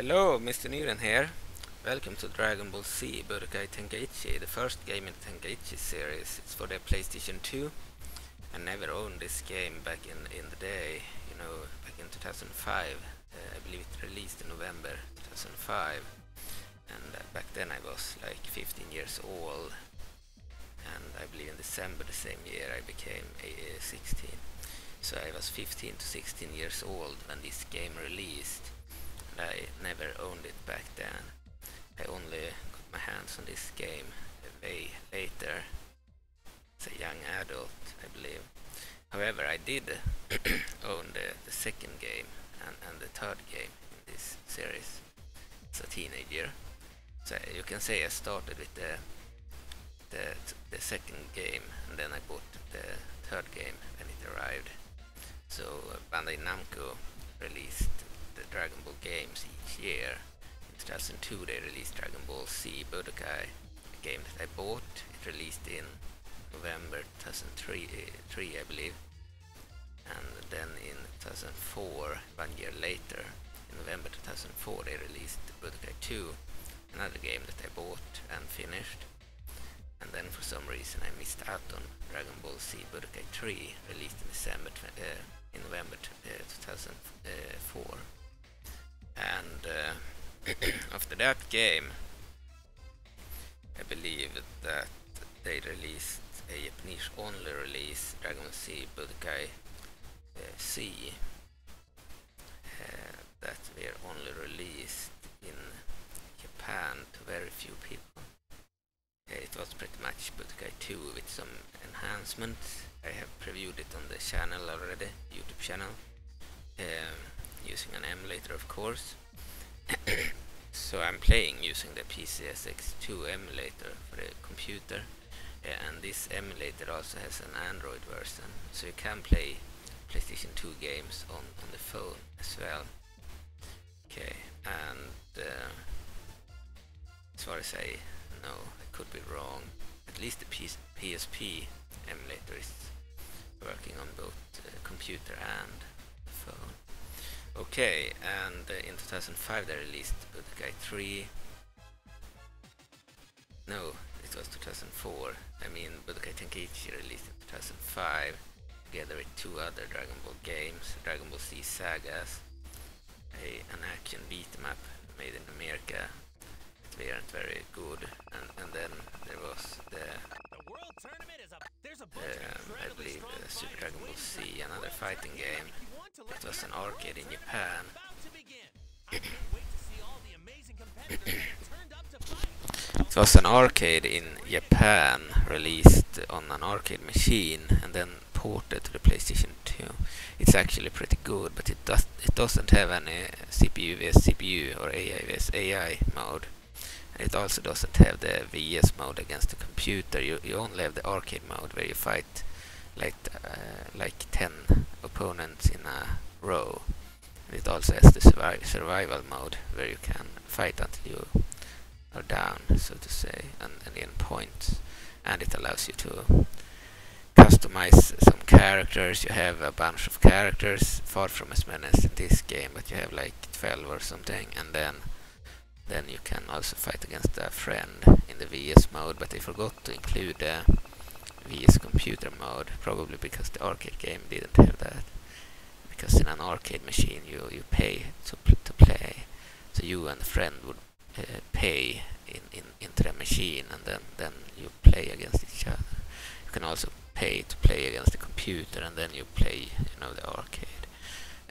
Hello, Mr. Nygren here. Welcome to Dragon Ball Z Budokai Tenkaichi, the first game in the Tenkaichi series. It's for the PlayStation 2. I never owned this game back in, in the day, you know, back in 2005. Uh, I believe it released in November 2005. And uh, back then I was like 15 years old. And I believe in December the same year I became uh, 16. So I was 15 to 16 years old when this game released. I never owned it back then. I only got my hands on this game way later as a young adult, I believe. However, I did own the, the second game and, and the third game in this series as a teenager. So you can say I started with the the, the second game and then I bought the third game when it arrived. So uh, Bandai Namco released the Dragon Ball games each year In 2002 they released Dragon Ball Z Budokai, a game that I bought. It released in November 2003, uh, I believe. And then in 2004, one year later, in November 2004, they released Budokai 2, another game that I bought and finished. And then for some reason I missed out on Dragon Ball Z Budokai 3, released in December, uh, in November uh, 2004. And uh, after that game, I believe that they released a Japanese only release, Dragon Z Budokai uh, C, uh, that were only released in Japan to very few people. Uh, it was pretty much Budokai 2 with some enhancements. I have previewed it on the channel already, YouTube channel, um, using an emulator of course. so I'm playing using the PCSX2 emulator for the computer and this emulator also has an Android version so you can play PlayStation 2 games on, on the phone as well. Okay, and uh, as far as I know, I could be wrong. At least the PS PSP emulator is working on both uh, computer and. Okay, and uh, in 2005 they released Budokai 3. No, it was 2004. I mean, Budokai Tenkaichi released in 2005, together with two other Dragon Ball games, Dragon Ball Z Sagas, a, an action beat em up made in America that weren't very good, and, and then there was the, um, I believe, uh, Super Dragon Ball Z, another fighting game it was an arcade in Japan. it was an arcade in Japan released on an arcade machine and then ported to the PlayStation 2. It's actually pretty good, but it does it doesn't have any CPU vs CPU or AI vs AI mode. And it also doesn't have the VS mode against the computer. You you only have the arcade mode where you fight like uh, like 10 opponents in a row. It also has the survi survival mode where you can fight until you are down, so to say, and, and in points. And it allows you to customize some characters. You have a bunch of characters, far from as many as in this game, but you have like 12 or something, and then then you can also fight against a friend in the VS mode, but they forgot to include VS computer mode, probably because the arcade game didn't have that. Because in an arcade machine you, you pay to, pl to play, so you and a friend would uh, pay in, in into the machine and then, then you play against each other. You can also pay to play against the computer and then you play you know the arcade.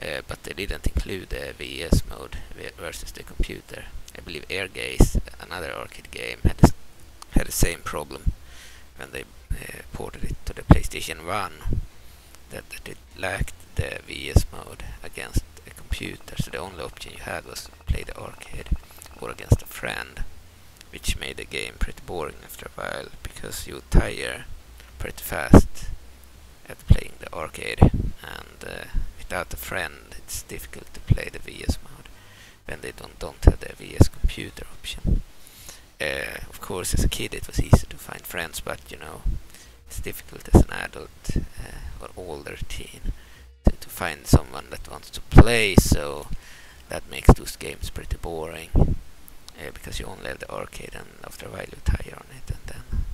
Uh, but they didn't include the VS mode versus the computer. I believe Ehrgeiz, another arcade game, had, had the same problem when they uh, ported it to the PlayStation 1 that, that it lacked the VS mode against a computer so the only option you had was to play the arcade or against a friend which made the game pretty boring after a while because you tire pretty fast at playing the arcade and uh, without a friend it's difficult to play the VS mode when they don't, don't have the VS computer option. Uh, of course, as a kid it was easy to find friends, but you know, it's difficult as an adult uh, or older teen to, to find someone that wants to play. So that makes those games pretty boring uh, because you only have the arcade and after a while you tire on it and then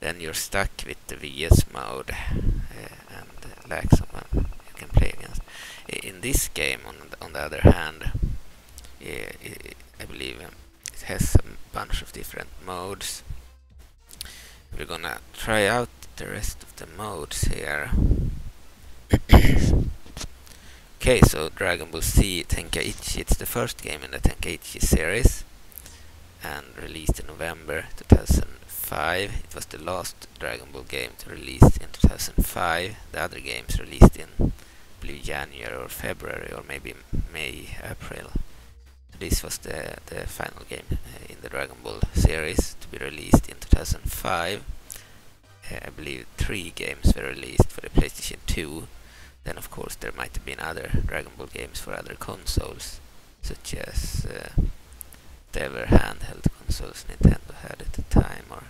then you're stuck with the VS mode uh, and lack someone you can play against. In this game, on the, on the other hand, I believe um, it has a bunch of different modes. We're gonna try out the rest of the modes here. okay, so Dragon Ball Z Tenkaichi, it's the first game in the Tenkaichi series and released in November 2005. It was the last Dragon Ball game to release in 2005. The other games released in January or February or maybe May, April. This was the, the final game uh, in the Dragon Ball series to be released in 2005. Uh, I believe three games were released for the PlayStation 2. Then of course there might have been other Dragon Ball games for other consoles, such as uh, whatever handheld consoles Nintendo had at the time or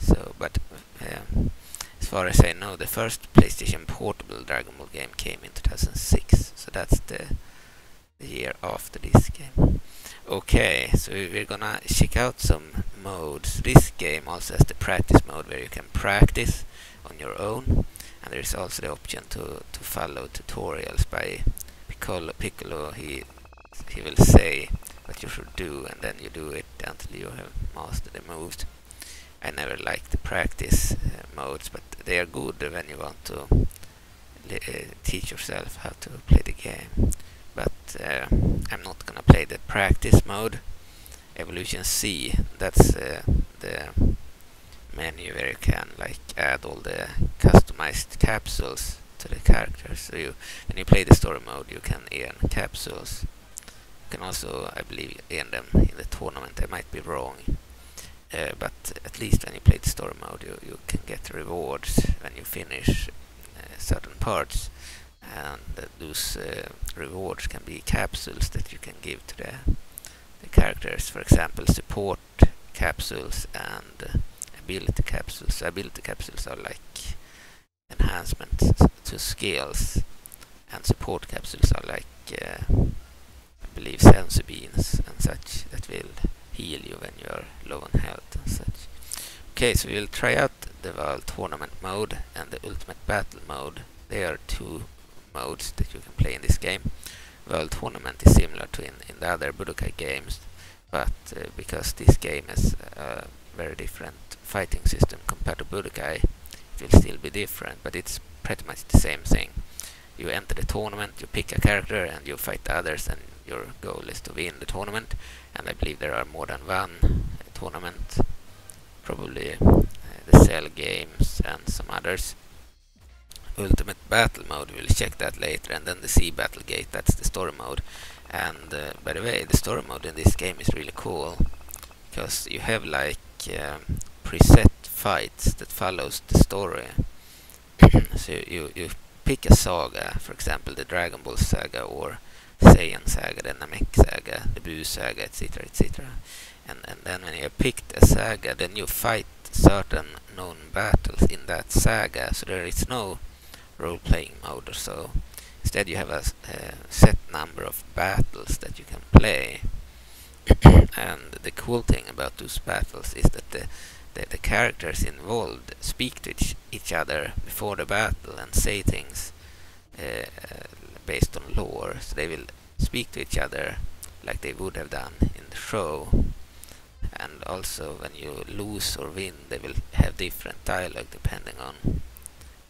so but um, as far as I know the first PlayStation portable Dragon Ball game came in 2006 so that's the, the year after this game okay so we're gonna check out some modes this game also has the practice mode where you can practice on your own and there's also the option to, to follow tutorials by Piccolo, Piccolo he he will say what you should do and then you do it until you have mastered the moves. I never liked the practice uh, modes but they are good when you want to uh, teach yourself how to play the game. But uh, I'm not gonna play the practice mode. Evolution Z, that's uh, the menu where you can like add all the customized capsules to the characters. So you, when you play the story mode you can earn capsules You can also, I believe, earn them in the tournament. I might be wrong. Uh, but at least when you play the story mode, you, you can get rewards when you finish uh, certain parts. And those uh, rewards can be capsules that you can give to the, the characters. For example, support capsules and uh, ability capsules. Ability capsules are like enhancements to skills, and support capsules are like uh, believe senzu beans and such that will heal you when you are low on health and such. Okay, so we'll try out the World Tournament mode and the Ultimate Battle mode. They are two modes that you can play in this game. World Tournament is similar to in, in the other Budokai games, but uh, because this game has a very different fighting system compared to Budokai, it will still be different, but it's pretty much the same thing. You enter the tournament, you pick a character and you fight the others and your goal is to win the tournament and I believe there are more than one tournament probably uh, the Cell games and some others Ultimate Battle mode we'll check that later and then the Z Battle Gate that's the story mode and uh, by the way the story mode in this game is really cool because you have like uh, preset fights that follows the story so you, you pick a saga for example the Dragon Ball saga or Saiyan saga, the Namek saga, the Buu saga, etc., etc. And, and then when you picked a saga, then you fight certain known battles in that saga, so there is no role-playing mode or so. Instead you have a, a set number of battles that you can play. and the cool thing about those battles is that the, the, the characters involved speak to each, each, other before the battle and say things uh, based on lore, so they will speak to each other like they would have done in the show. And also when you lose or win, they will have different dialogue depending on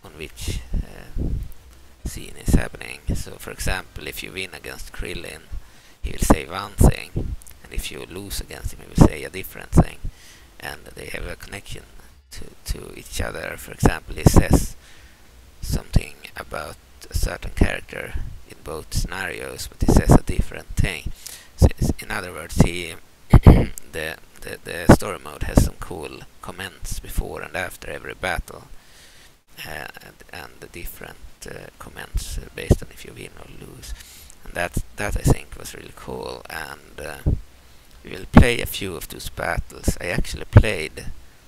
on which uh, scene is happening. So for example, if you win against Krillin, he will say one thing, and if you lose against him, he will say a different thing. And they have a connection to, to each other. For example, he says something about a certain character in both scenarios, but he says a different thing. So in other words, he the, the the story mode has some cool comments before and after every battle, and, and the different uh, comments based on if you win or lose, and that that I think was really cool. And uh, we will play a few of those battles. I actually played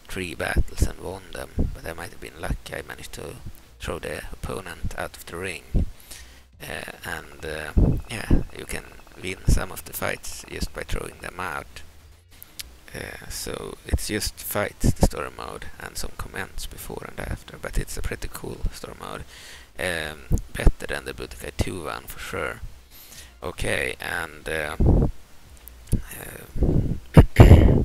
three battles and won them, but I might have been lucky. I managed to throw the opponent out of the ring. Uh, and uh, yeah, you can win some of the fights just by throwing them out. Uh, so it's just fights, the story mode, and some comments before and after, but it's a pretty cool story mode. Um, better than the Budokai 2 one for sure. Okay, and uh, uh,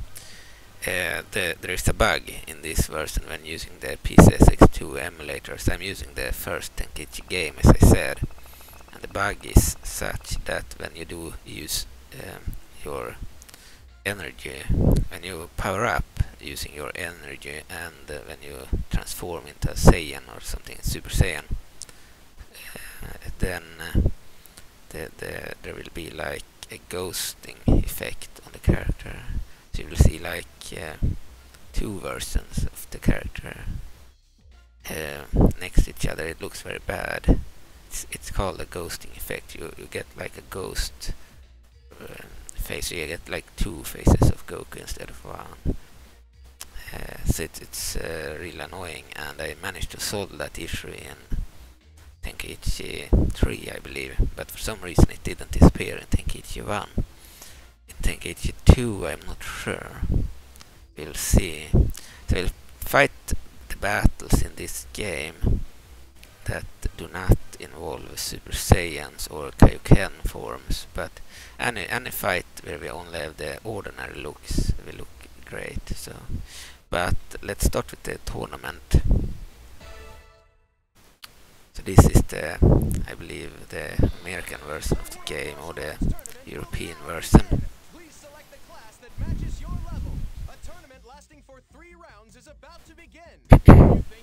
uh, the, there is a bug in this version when using the PCSX2 emulators. I'm using the first Tenkaichi game, as I said, and the bug is such that when you do use um, your energy, when you power up using your energy, and uh, when you transform into a Saiyan or something, Super Saiyan, uh, then uh, the, the, there will be like a ghosting effect on the character. So you will see like uh, two versions of the character uh, next to each other. It looks very bad. It's, it's called a ghosting effect. You you get like a ghost uh, face. You get like two faces of Goku instead of one. Uh, so it, it's uh, really annoying, and I managed to solve that issue in Tenkaichi 3, I believe, but for some reason it didn't disappear in Tenkaichi 1. In Tenkaichi 2, I'm not sure. We'll see. So we'll fight the battles in this game that do not involve Super Saiyans or Kaioken forms, but any any fight where we only have the ordinary looks will look great. So, but let's start with the tournament. So this is the, I believe, the American version of the game or the European version.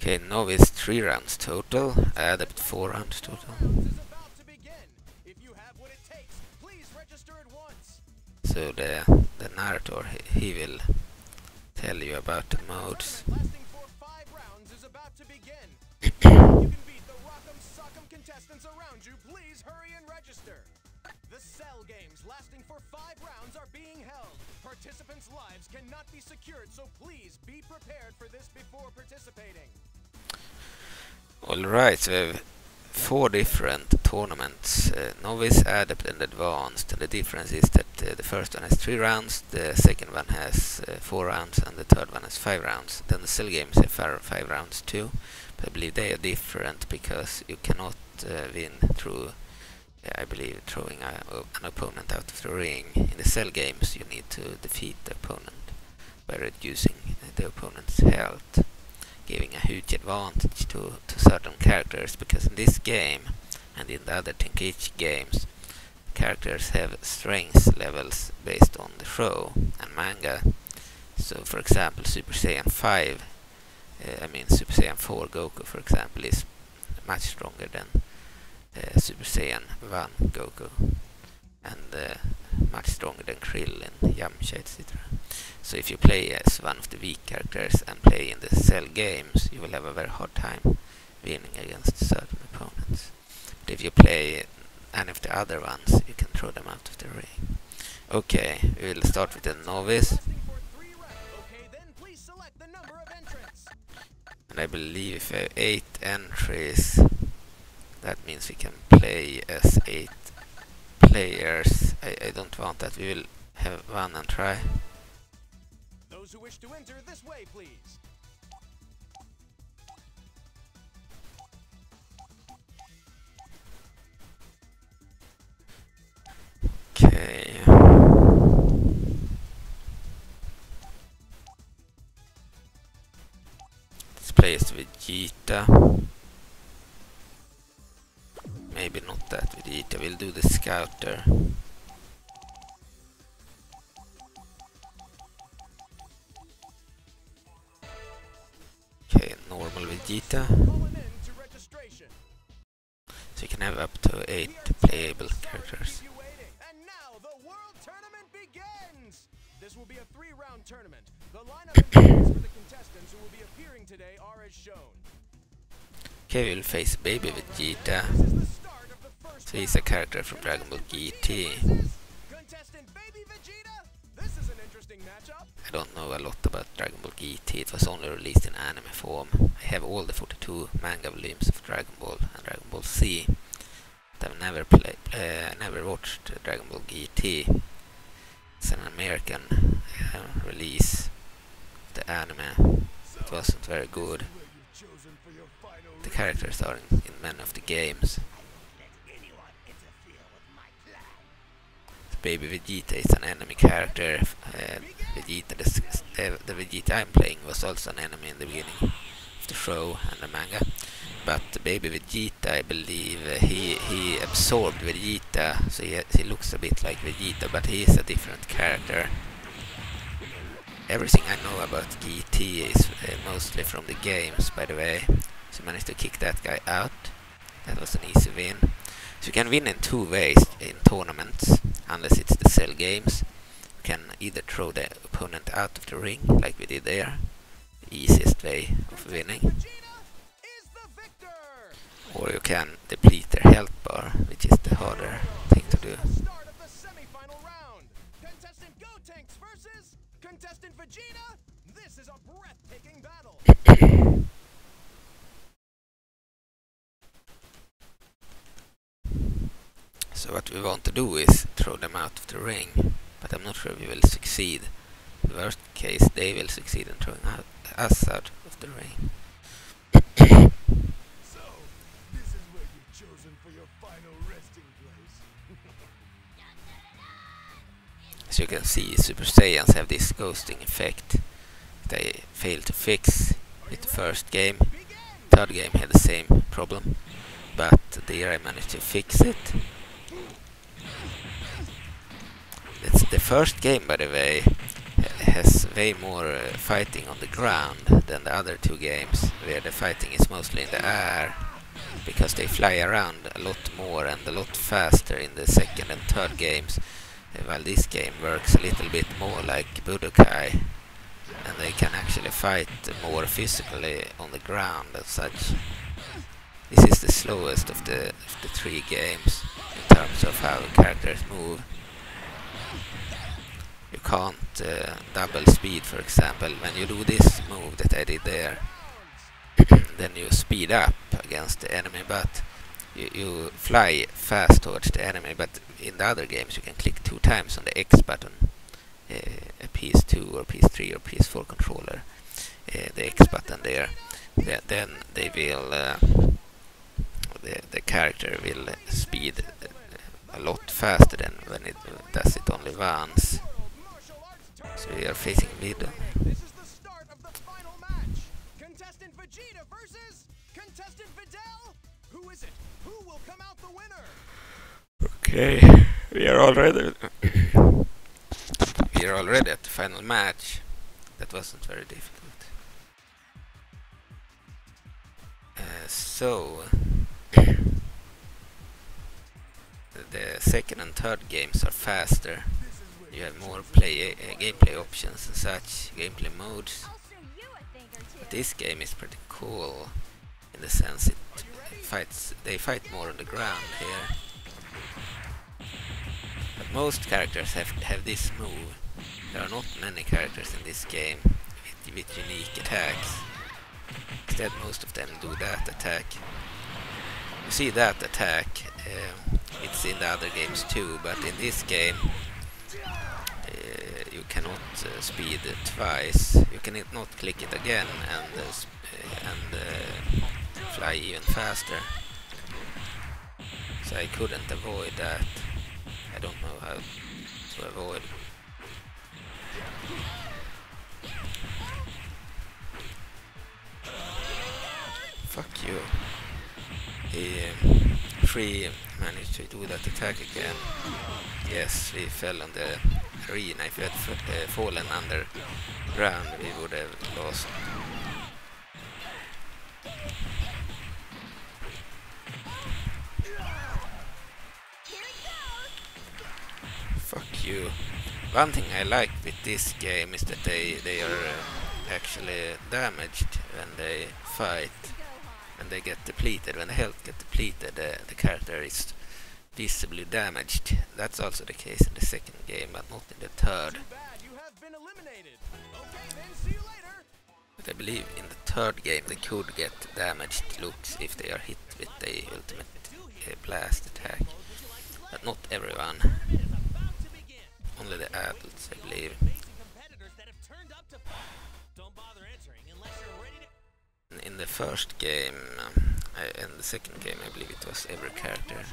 Okay, rounds total, adept four rounds total. Rounds is about to begin. If you have what it takes, please register at once. So the the narrator he, he will tell you about the modes. Rounds. The Cell Games lasting for five rounds are being held. Participants' lives cannot be secured, so please be prepared for this before participating. Alright, so we have four different tournaments, uh, novice, adept and advanced. And the difference is that uh, the first one has three rounds, the second one has uh, four rounds and the third one has five rounds. Then the cell games have five, rounds too, but I believe they are different because you cannot uh, win through, uh, I believe, throwing a, an opponent out of the ring. In the cell games you need to defeat the opponent by reducing the opponent's health giving a huge advantage to, to certain characters because in this game and in the other Tenkaichi games characters have strength levels based on the show and manga. So for example Super Saiyan 5 uh, I mean Super Saiyan 4 Goku for example is much stronger than uh, Super Saiyan 1 Goku and uh, much stronger than Krillin, Yamcha, etc. So if you play as one of the weak characters and play in the cell games, you will have a very hard time winning against certain opponents. But if you play any of the other ones, you can throw them out of the ring. Okay, we will start with the novice, and I believe if we have eight entries, that means we can play as eight players. I, I don't want that. We will have one and try. Those who wish to enter this way, please. Okay. Let's play as Vegeta. Maybe not that Vegeta. We'll do the Scouter. Okay, normal Vegeta. So you can have up to eight playable characters. This will be a three-round tournament. The lineup for the contestants who will be appearing today are as shown. Okay, we'll face Baby Vegeta. So he's a character from Dragon Ball GT. Contestant Baby Vegeta. This is an interesting matchup. I don't know a lot about Dragon Ball GT. It was only released in anime form. I have all the 42 manga volumes of Dragon Ball and Dragon Ball Z. But I've never played, uh, never watched Dragon Ball GT. It's an American uh, release. The anime it wasn't very good. The characters are in, in many of the games. Baby Vegeta is an enemy character. Uh, Vegeta, the, the Vegeta I'm playing was also an enemy in the beginning of the show and the manga. But Baby Vegeta, I believe, uh, he he absorbed Vegeta, so he, he looks a bit like Vegeta, but he is a different character. Everything I know about GT is uh, mostly from the games, by the way. So managed to kick that guy out. That was an easy win. So you can win in two ways in tournaments, unless it's the cell games. You can either throw the opponent out of the ring, like we did there, the easiest way of winning, or you can deplete their health bar, which is the harder thing to do. Contestant Vegeta, this is a breathtaking battle. So what we want to do is throw them out of the ring, but I'm not sure we will succeed. In the worst case, they will succeed in throwing out us out of the ring. so, this is where you've chosen for your final resting place. As you can see, Super Saiyans have this ghosting effect. They failed to fix with the first game. Third game had the same problem, but there I managed to fix it. It's the first game, by the way, has way more uh, fighting on the ground than the other two games, where the fighting is mostly in the air, because they fly around a lot more and a lot faster in the second and third games, uh, while this game works a little bit more like Budokai, and they can actually fight more physically on the ground as such. This is the slowest of the, of the three games in terms of how characters move you can't uh, double speed for example. When you do this move that I did there then you speed up against the enemy but you, you, fly fast towards the enemy. But in the other games you can click two times on the X button uh, a PS2 or PS3 or PS4 controller uh, the X button there. Then they will uh, the, the character will speed a lot faster than when it does it only once so we are facing mid. This is the start of the final match. Contestant Vegeta versus contestant Videl. Who is it? Who will come out the winner? Okay, we are already we are already at the final match. That wasn't very difficult. Uh, so the second and third games are faster you have more play uh, gameplay options and such, gameplay modes. But this game is pretty cool in the sense it fights. They fight more on the ground here. But most characters have have this move. There are not many characters in this game with, with unique attacks. Instead, most of them do that attack. You see that attack. Uh, it's in the other games too, but in this game you cannot uh, speed twice. You cannot click it again and uh, uh, and fly even faster. So I couldn't avoid that. I don't know how to avoid. Fuck you. He free managed to do that attack again. Yes, we fell on the arena. If we had uh, fallen underground, we would have lost. Fuck you. One thing I like with this game is that they, they are uh, actually damaged when they fight. When they get depleted, when the health get depleted, uh, the character is visibly damaged. That's also the case in the second game, but not in the third. But I believe in the third game they could get damaged looks if they are hit with the ultimate a blast attack. But not everyone. Only the adults, I believe. In the first game uh, and the second game, I believe it was every character.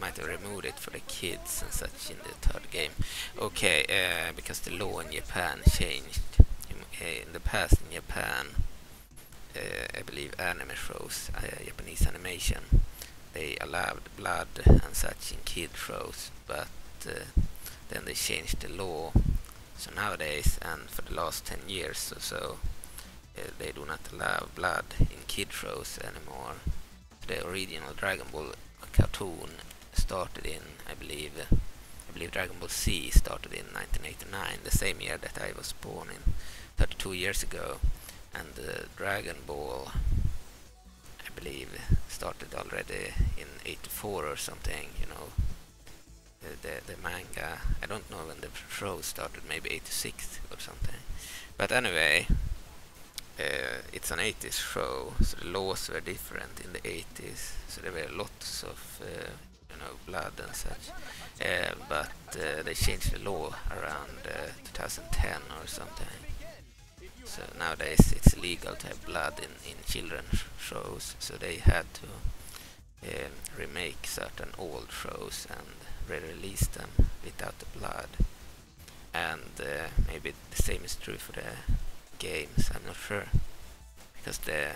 Might have removed it for the kids and such in the third game. Okay, uh, because the law in Japan changed. In, uh, the past in Japan, uh, I believe anime shows, uh, Japanese animation, they allowed blood and such in kid shows, but uh, then they changed the law. So nowadays, and for the last 10 years or so, they do not allow blood in kid shows anymore. The original Dragon Ball cartoon started in, I believe, I believe Dragon Ball Z started in 1989, the same year that I was born in, 32 years ago, and uh, Dragon Ball, I believe, started already in 84 or something, you know, the, the, the manga, I don't know when the show started, maybe 86 or something, but anyway, uh, it's an 80s show, so the laws were different in the 80s. So there were lots of, uh, you know, blood and such. Uh, but they changed the law around uh, 2010 or something. So nowadays it's illegal to have blood in, in children's shows. So they had to um, remake certain old shows and re-release them without the blood. And maybe the same is true for the games, I'm not sure. Because the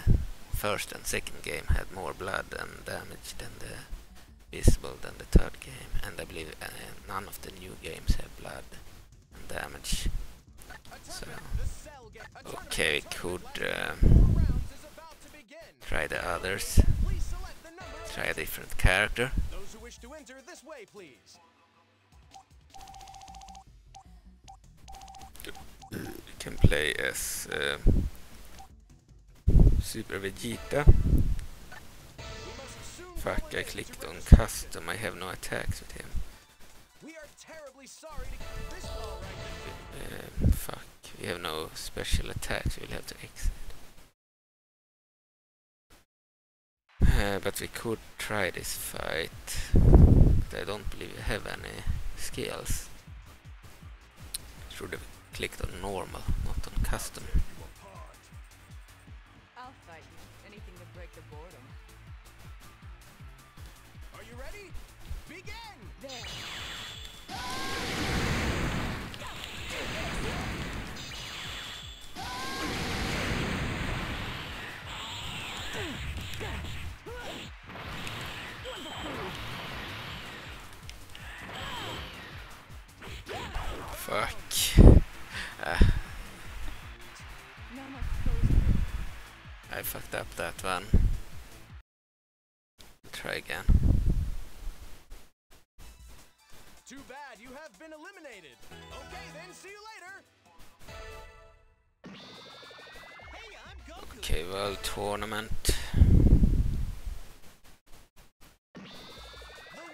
first and second game had more blood and damage than the visible than the third game. And I believe uh, none of the new games have blood and damage. So, okay, we could uh, try the others. Try a different character. Those who wish to enter this way, please. Can play as uh, Super Vegeta. Fuck, I clicked on custom, I have no attacks with him. We are terribly sorry to get this ball right Um, fuck, we have no special attacks, we'll have to exit. Uh, but we could try this fight. But I don't believe we have any skills. Should have clicked on normal, not on custom. Fucked up that one. Try again. Too bad you have been eliminated. Okay, then see you later. Hey. Okay, World Tournament. The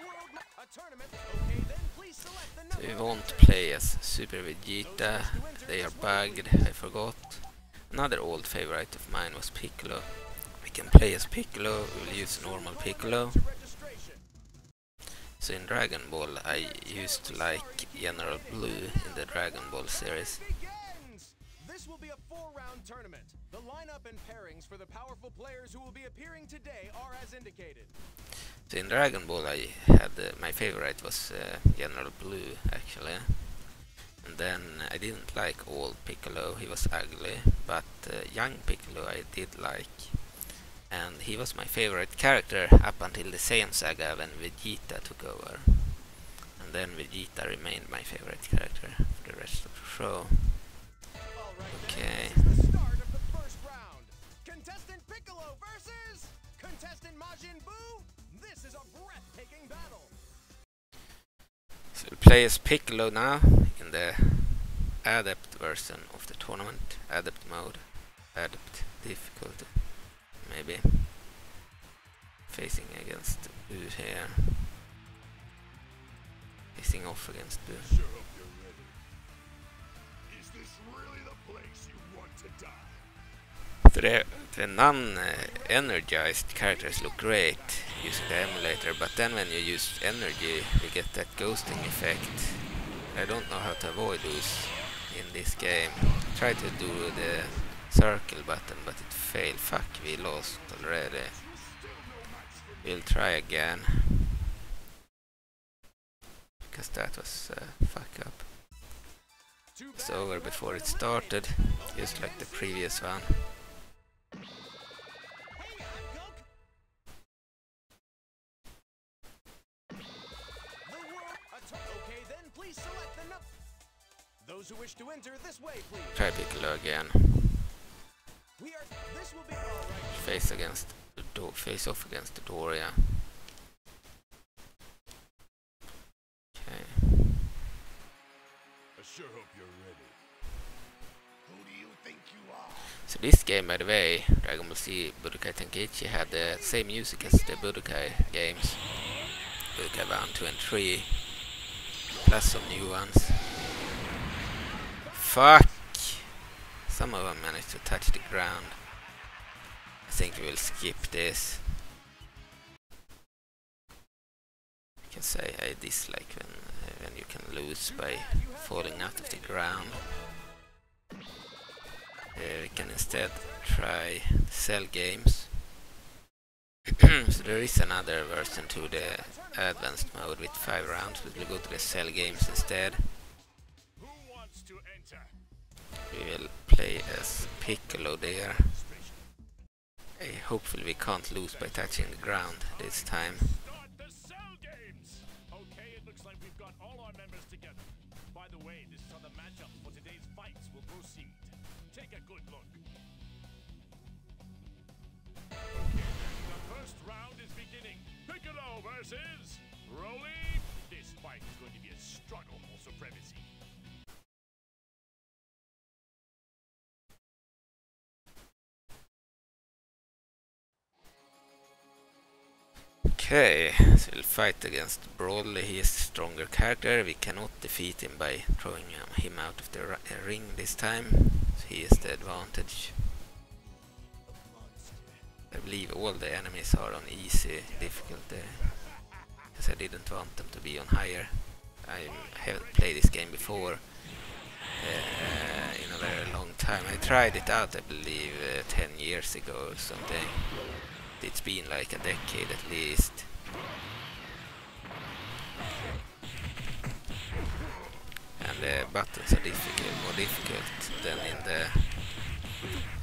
world a tournament. Okay, then please select the number. We won't play as Super Vegeta, they are bugged, I forgot. Another old favorite of mine was Piccolo. We can play as Piccolo, we'll use normal Piccolo. So in Dragon Ball I used to like General Blue in the Dragon Ball series. This will be a four-round tournament. The lineup and pairings for the powerful players who will be appearing today are as indicated. So in Dragon Ball I had, uh, my favorite was uh, General Blue actually. And then I didn't like old Piccolo, he was ugly, but uh, young Piccolo I did like. And he was my favorite character up until the Saiyan saga when Vegeta took over. And then Vegeta remained my favorite character for the rest of the show. Okay. the start of the first round. Contestant Piccolo versus contestant Majin Buu. This is a breathtaking battle. So we'll play as Piccolo now the Adept version of the tournament. Adept mode. Adept difficulty. Maybe. Facing against Buu here. Facing off against Buu. Sure hope you're ready. Really the place you want to die? So the, the non-energized characters look great using the emulator, but then when you use energy, you get that ghosting effect. I don't know how to avoid those in this game. Try to do the circle button, but it failed. Fuck, we lost already. We'll try again. Because that was uh, fuck up. It's over before it started, just like the previous one. Those who wish to enter this way, please. Try Piccolo again. We are. This will be all right. Face against the door. Face off against the door. Yeah. Okay. I sure hope you're ready. Who do you think you are? So this game, by the way, Dragon Ball Z Budokai Tenkaichi had the same music as the Budokai games. Budokai 1, 2 and 3. Plus some new ones. Fuck! Some of them managed to touch the ground. I think we will skip this. I can say I dislike when, uh, when you can lose by falling out of the ground. Uh, we can instead try cell games. so there is another version to the advanced mode with five rounds, but we'll go to the cell games instead. We will play as Piccolo there. Hopefully we can't lose by touching the ground this time. Okay, so we'll fight against Broly. He is stronger character. We cannot defeat him by throwing um, him out of the uh, ring this time. So he is the advantage. I believe all the enemies are on easy difficulty. Because I didn't want them to be on higher. I haven't played this game before uh, in a very long time. I tried it out, I believe, uh, 10 years ago or something it's been like a decade at least. And the buttons are difficult, more difficult than in the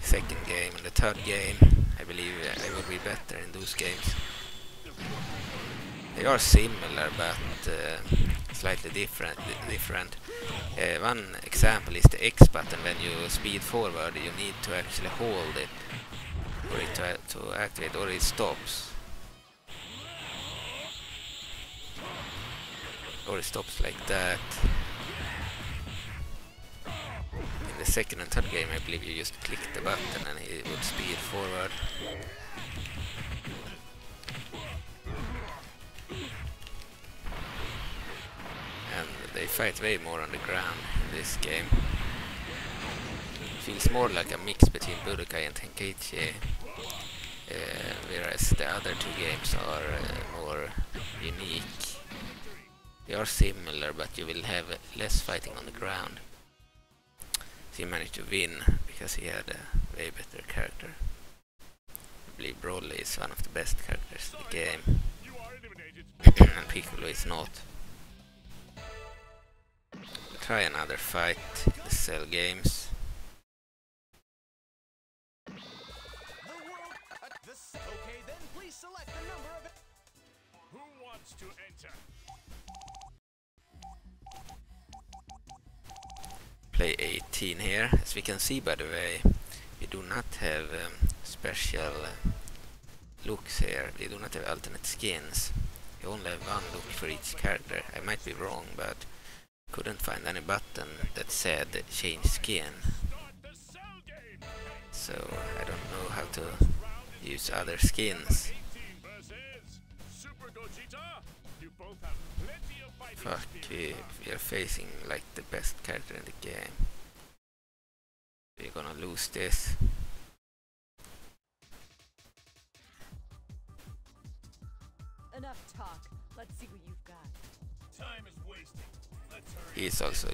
second game and the third game. I believe uh, I will be better in those games. They are similar but uh, slightly different. different. Uh, one example is the X button. When you speed forward, you need to actually hold it for it to, to activate or it stops. Or it stops like that. In the second and third game I believe you just click the button and it would speed forward. And they fight way more on the ground in this game. Feels more like a mix between Budokai and Tenkaichi. Uh, whereas the other two games are uh, more unique. They are similar, but you will have less fighting on the ground. So he managed to win because he had a way better character. I believe Broly is one of the best characters in the game, and Piccolo is not. Try another fight in the Cell games. Play 18 here. As we can see by the way, we do not have um, special uh, looks here. We do not have alternate skins. We only have one look for each character. I might be wrong, but couldn't find any button that said change skin. So I don't know how to use other skins. Fuck, we, experience. we are facing like the best character in the game. We're gonna lose this. Enough talk. Let's see what you've got. Time is wasting. Let's hurry. He's also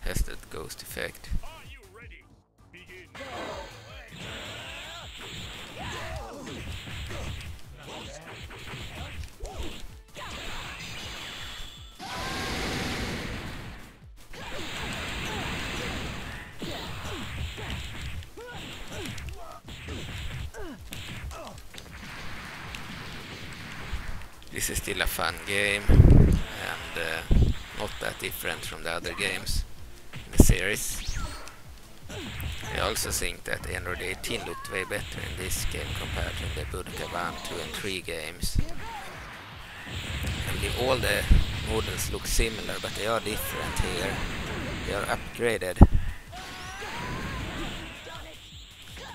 has that ghost effect. Are you ready? Begin. This is still a fun game and uh, not that different from the other games in the series. I also think that Android 18 looked way better in this game compared to the Budokai 1, 2 and 3 games. The, all the models look similar but they are different here. They are upgraded.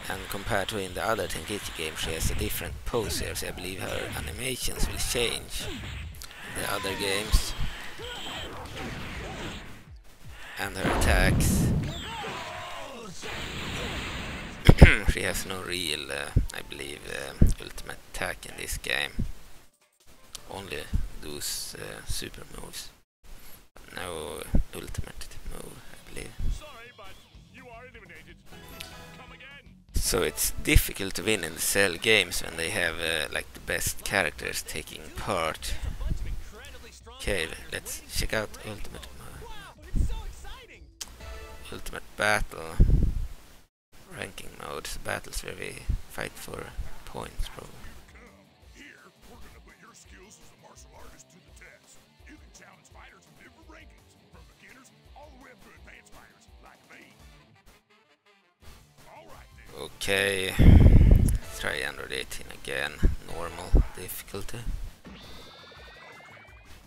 And compared to in the other Tenkaichi games she has a different pose here so I believe her animations will change the other games. And her attacks. she has no real, uh, I believe, uh, ultimate attack in this game. Only those uh, super moves. No ultimate So it's difficult to win in the Cell games when they have uh, like the best characters taking part. Okay, let's check out Ultimate! Ultimate Battle ranking mode. So battles where we fight for points, probably. Okay, try Android 18 again. Normal difficulty.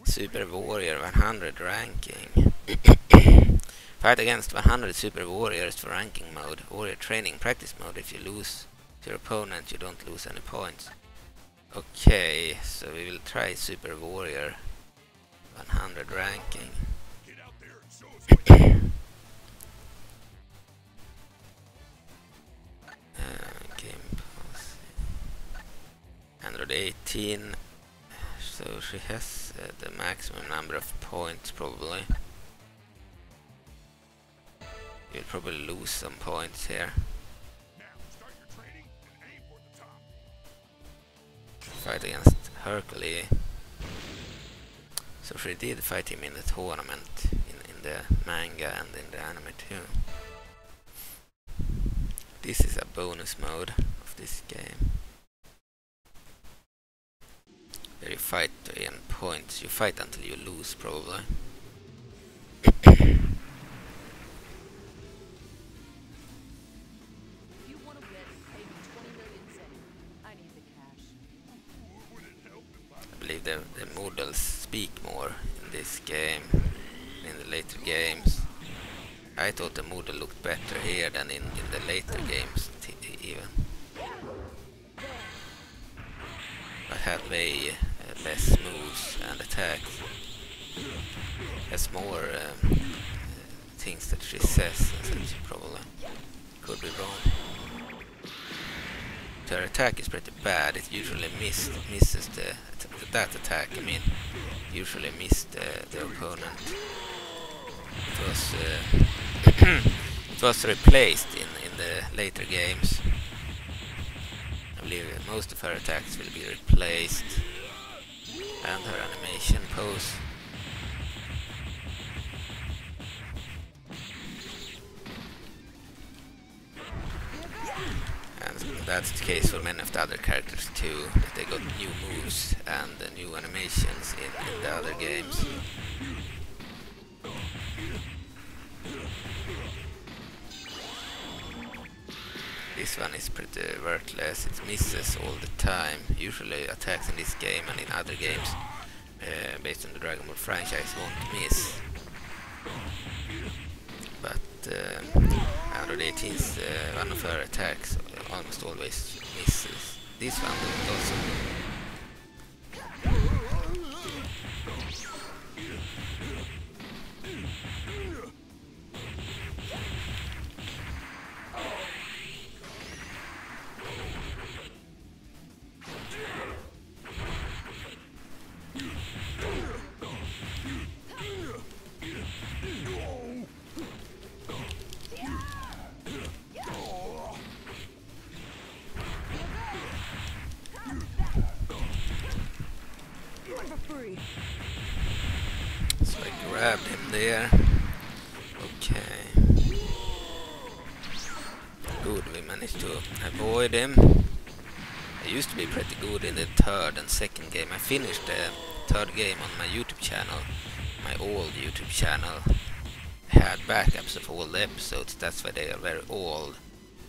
Super Warrior 100 ranking. Fight against 100 Super Warriors for ranking mode. Warrior training practice mode. If you lose to your opponent, you don't lose any points. Okay, so we will try Super Warrior 100 ranking. 118 so she has uh, the maximum number of points probably. You'll probably lose some points here. Fight against Hercules. So she did fight him in the tournament in, in the manga and in the anime too. This is a bonus mode of this game. Where you fight to earn points. You fight until you lose probably. If you want to win, pay me 20 million zen. I need the cash. I believe the, the models speak more in this game, in the later games. I thought the model looked better here than in, in the later games t- even. I have a less moves and attacks. Has more um, things that she says such probably. Could be wrong. Her attack is pretty bad. It usually miss, misses the that attack. I mean, usually miss the, the opponent. It was uh, it was replaced in in the later games. I believe most of her attacks will be replaced, and her animation pose. And that's the case for many of the other characters too, that they got new moves and uh, new animations in, in the other games. This one is pretty worthless, it misses all the time. Usually attacks in this game and in other games uh, based on the Dragon Ball franchise won't miss. But uh, Android 18's uh, one of her attacks almost always misses. This one don't also. Finished the third game on my YouTube channel, my old YouTube channel. I had backups of all the episodes, that's why they are very old.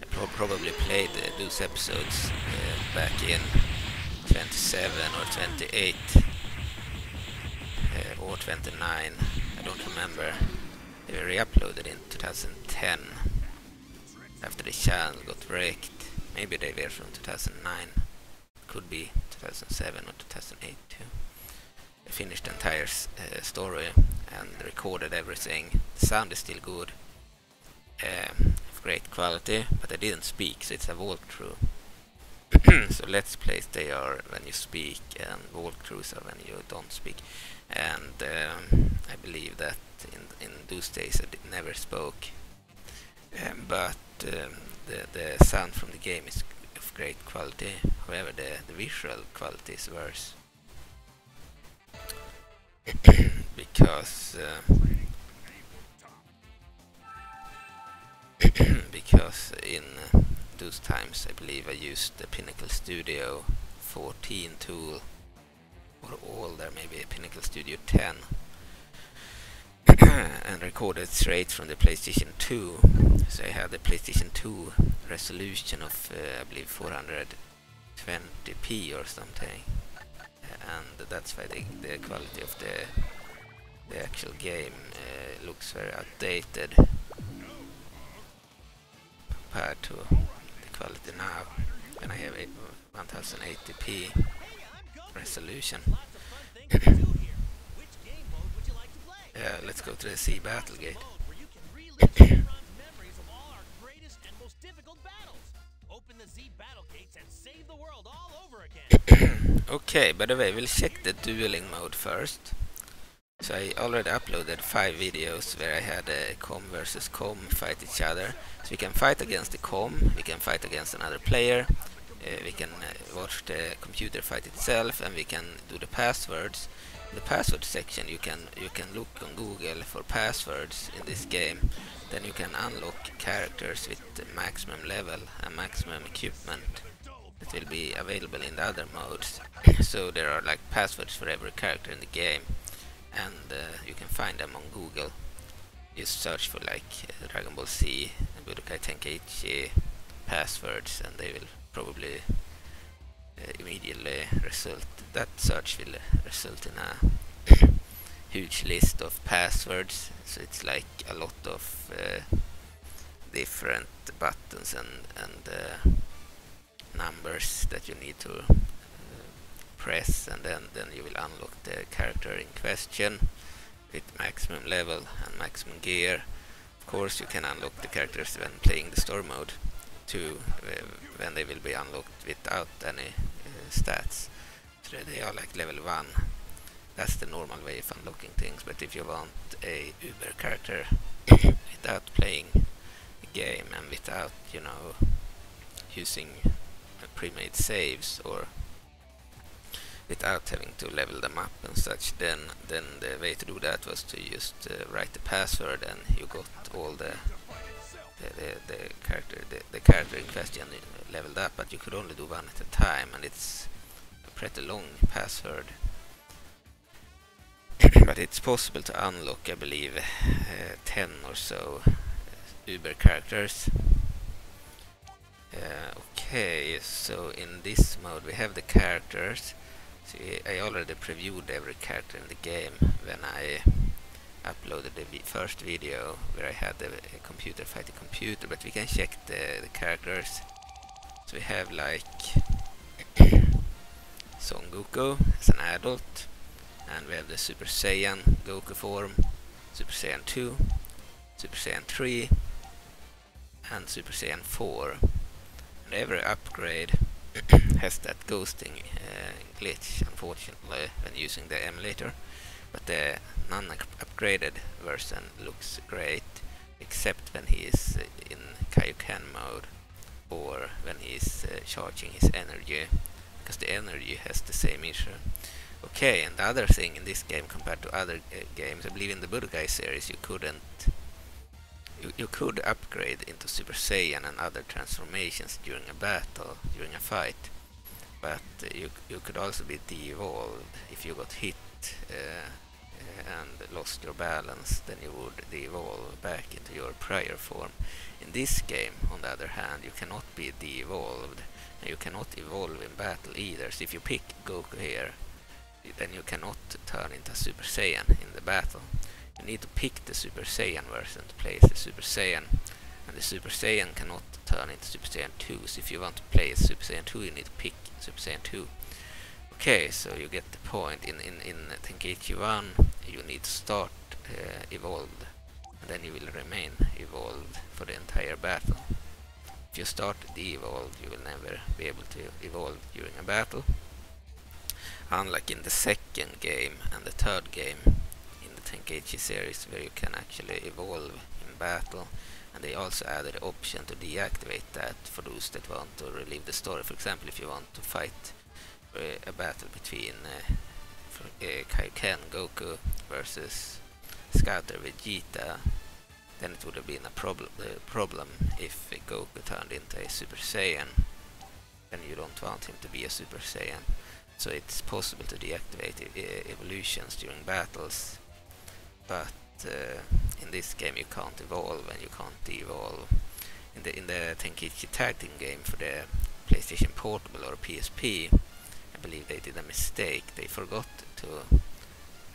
I pro probably played uh, those episodes uh, back in 27 or 28 uh, or 29, I don't remember. They were re-uploaded in 2010 after the channel got wrecked. Maybe they were from 2009. Could be 2007 or 2008 too. I finished the entire uh, story and recorded everything. The sound is still good. Um, of great quality, but I didn't speak, so it's a walkthrough. so let's plays they are when you speak and walkthroughs are when you don't speak. And um, I believe that in in those days I never spoke. Um, but um, the the sound from the game is great quality. However, the the visual quality is worse because uh, because in uh, those times I believe I used the Pinnacle Studio 14 tool or older, maybe a Pinnacle Studio 10 and recorded straight from the PlayStation 2 so I had the PlayStation 2 resolution of uh, I believe 420p or something and that's why the, the quality of the the actual game uh, looks very outdated compared to the quality now when I have a 1080p resolution. Lots of fun things to do here. Which game mode would you like to play? Uh, let's go to the Z Battle Gate. Mode where you can relive Shenron's memories of all our greatest and most difficult battles. Open the Z battle gates and save the world all over again. Okay, by the way, we'll check the dueling mode first. So I already uploaded five videos where I had a com versus com fight each other. So we can fight against the com, we can fight against another player, uh, we can uh, watch the computer fight itself, and we can do the passwords. The password section, you can you can look on Google for passwords in this game. Then you can unlock characters with maximum level and maximum equipment that will be available in the other modes. so there are like passwords for every character in the game, and uh, you can find them on Google. Just search for like uh, Dragon Ball Z, Budokai Tenkaichi passwords, and they will probably immediately result. That search will result in a huge list of passwords. So it's like a lot of uh, different buttons and and uh, numbers that you need to uh, press and then then you will unlock the character in question with maximum level and maximum gear of course you can unlock the characters when playing the story mode uh, when they will be unlocked without any uh, stats. So they are like level 1 that's the normal way of unlocking things but if you want a uber character without playing the game and without you know using pre-made saves or without having to level them up and such then then the way to do that was to just uh, write the password and you got all the the, the, the character the, the character in question leveled up but you could only do one at a time and it's a pretty long password but it's possible to unlock I believe uh, 10 or so uh, Uber characters uh, okay, so in this mode we have the characters. See, I already previewed every character in the game when I uploaded the first video where I had the uh, computer fight the computer, but we can check the, the characters. So we have like Son Goku as an adult, and we have the Super Saiyan Goku form, Super Saiyan 2, Super Saiyan 3, and Super Saiyan 4 and every upgrade has that ghosting uh, glitch unfortunately when using the emulator. But the non-upgraded version looks great except when he is in Kaioken mode or when he's uh, charging his energy because the energy has the same issue. Okay, and the other thing in this game compared to other uh, games, I believe in the Budokai series you couldn't you, you could upgrade into Super Saiyan and other transformations during a battle, during a fight, but uh, you you could also be de-evolved. If you got hit uh, and lost your balance, then you would de-evolve back into your prior form. In this game, on the other hand, you cannot be de-evolved, and you cannot evolve in battle either. So if you pick Goku here, then you cannot turn into Super Saiyan in the battle. You need to pick the Super Saiyan version to play the Super Saiyan, and the Super Saiyan cannot turn into Super Saiyan 2. So if you want to play Super Saiyan 2, you need to pick Super Saiyan 2. Okay, so you get the point. In in in Tenkaichi 1, you need to start uh, evolved, then you will remain evolved for the entire battle. If you start de-evolved, you will never be able to evolve during a battle. Unlike in the second game and the third game in the Tenkaichi series, where you can actually evolve in battle, and they also added the option to deactivate that for those that want to relive the story. For example, if you want to fight uh, a battle between uh, uh, Kaioken Goku versus Scouter Vegeta, then it would have been a problem uh, problem if Goku turned into a Super Saiyan, and you don't want him to be a Super Saiyan. So it's possible to deactivate evolutions during battles, but uh, in this game you can't evolve and you can't de-evolve. In the in the Tenkaichi Tag Team game for the PlayStation Portable or PSP, I believe they did a mistake. They forgot to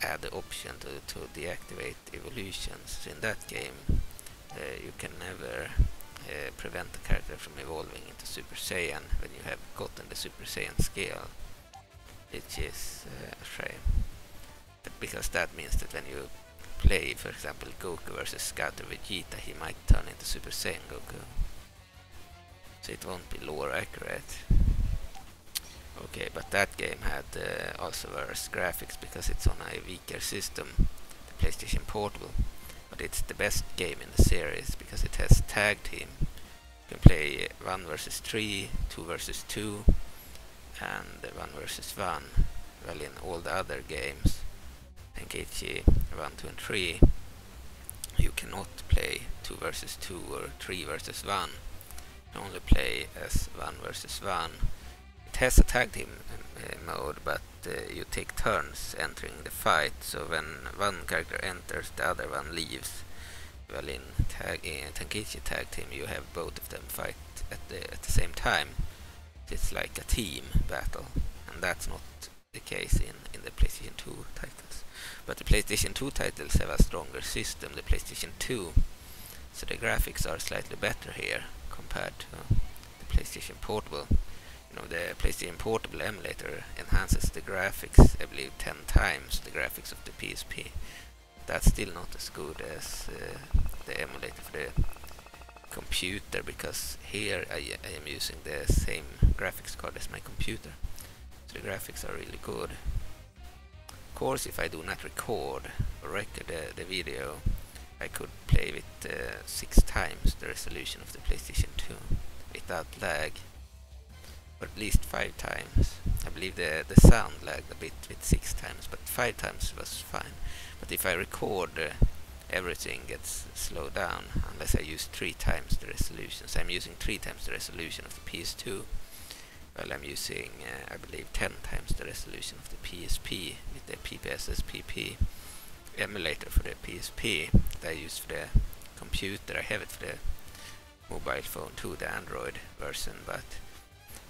add the option to, to deactivate evolutions. In that game, uh, you can never uh, prevent the character from evolving into Super Saiyan when you have gotten the Super Saiyan scale, which is uh, a shame. But because that means that when you play, for example, Goku versus Scouter Vegeta, he might turn into Super Saiyan Goku. So it won't be lore accurate. Okay, but that game had uh, also worse graphics because it's on a weaker system, the PlayStation Portable. But it's the best game in the series because it has tag team. You can play 1 versus 3, 2 versus 2, and 1 versus 1. Well, in all the other games, Tenkaichi 1, 2 and 3, you cannot play 2 versus 2 or 3 versus 1. You can only play as 1 versus 1 has a tag team uh, mode, but uh, you take turns entering the fight. So when one character enters, the other one leaves. Well, in tag in Tenkaichi tag team, you have both of them fight at the at the same time. It's like a team battle, and that's not the case in in the PlayStation 2 titles. But the PlayStation 2 titles have a stronger system. The PlayStation 2, so the graphics are slightly better here compared to the PlayStation Portable know, the PlayStation Portable emulator enhances the graphics, I believe, 10 times the graphics of the PSP. That's still not as good as uh, the emulator for the computer because here I, I am using the same graphics card as my computer. So the graphics are really good. Of course, if I do not record or record the, the video, I could play with uh, six times the resolution of the PlayStation 2 without lag or at least five times. I believe the, the sound lagged a bit with six times, but five times was fine. But if I record, uh, everything gets slowed down unless I use three times the resolution. So I'm using three times the resolution of the PS2. Well, I'm using, uh, I believe, 10 times the resolution of the PSP with the PPSSPP emulator for the PSP that I use for the computer. I have it for the mobile phone too, the Android version, but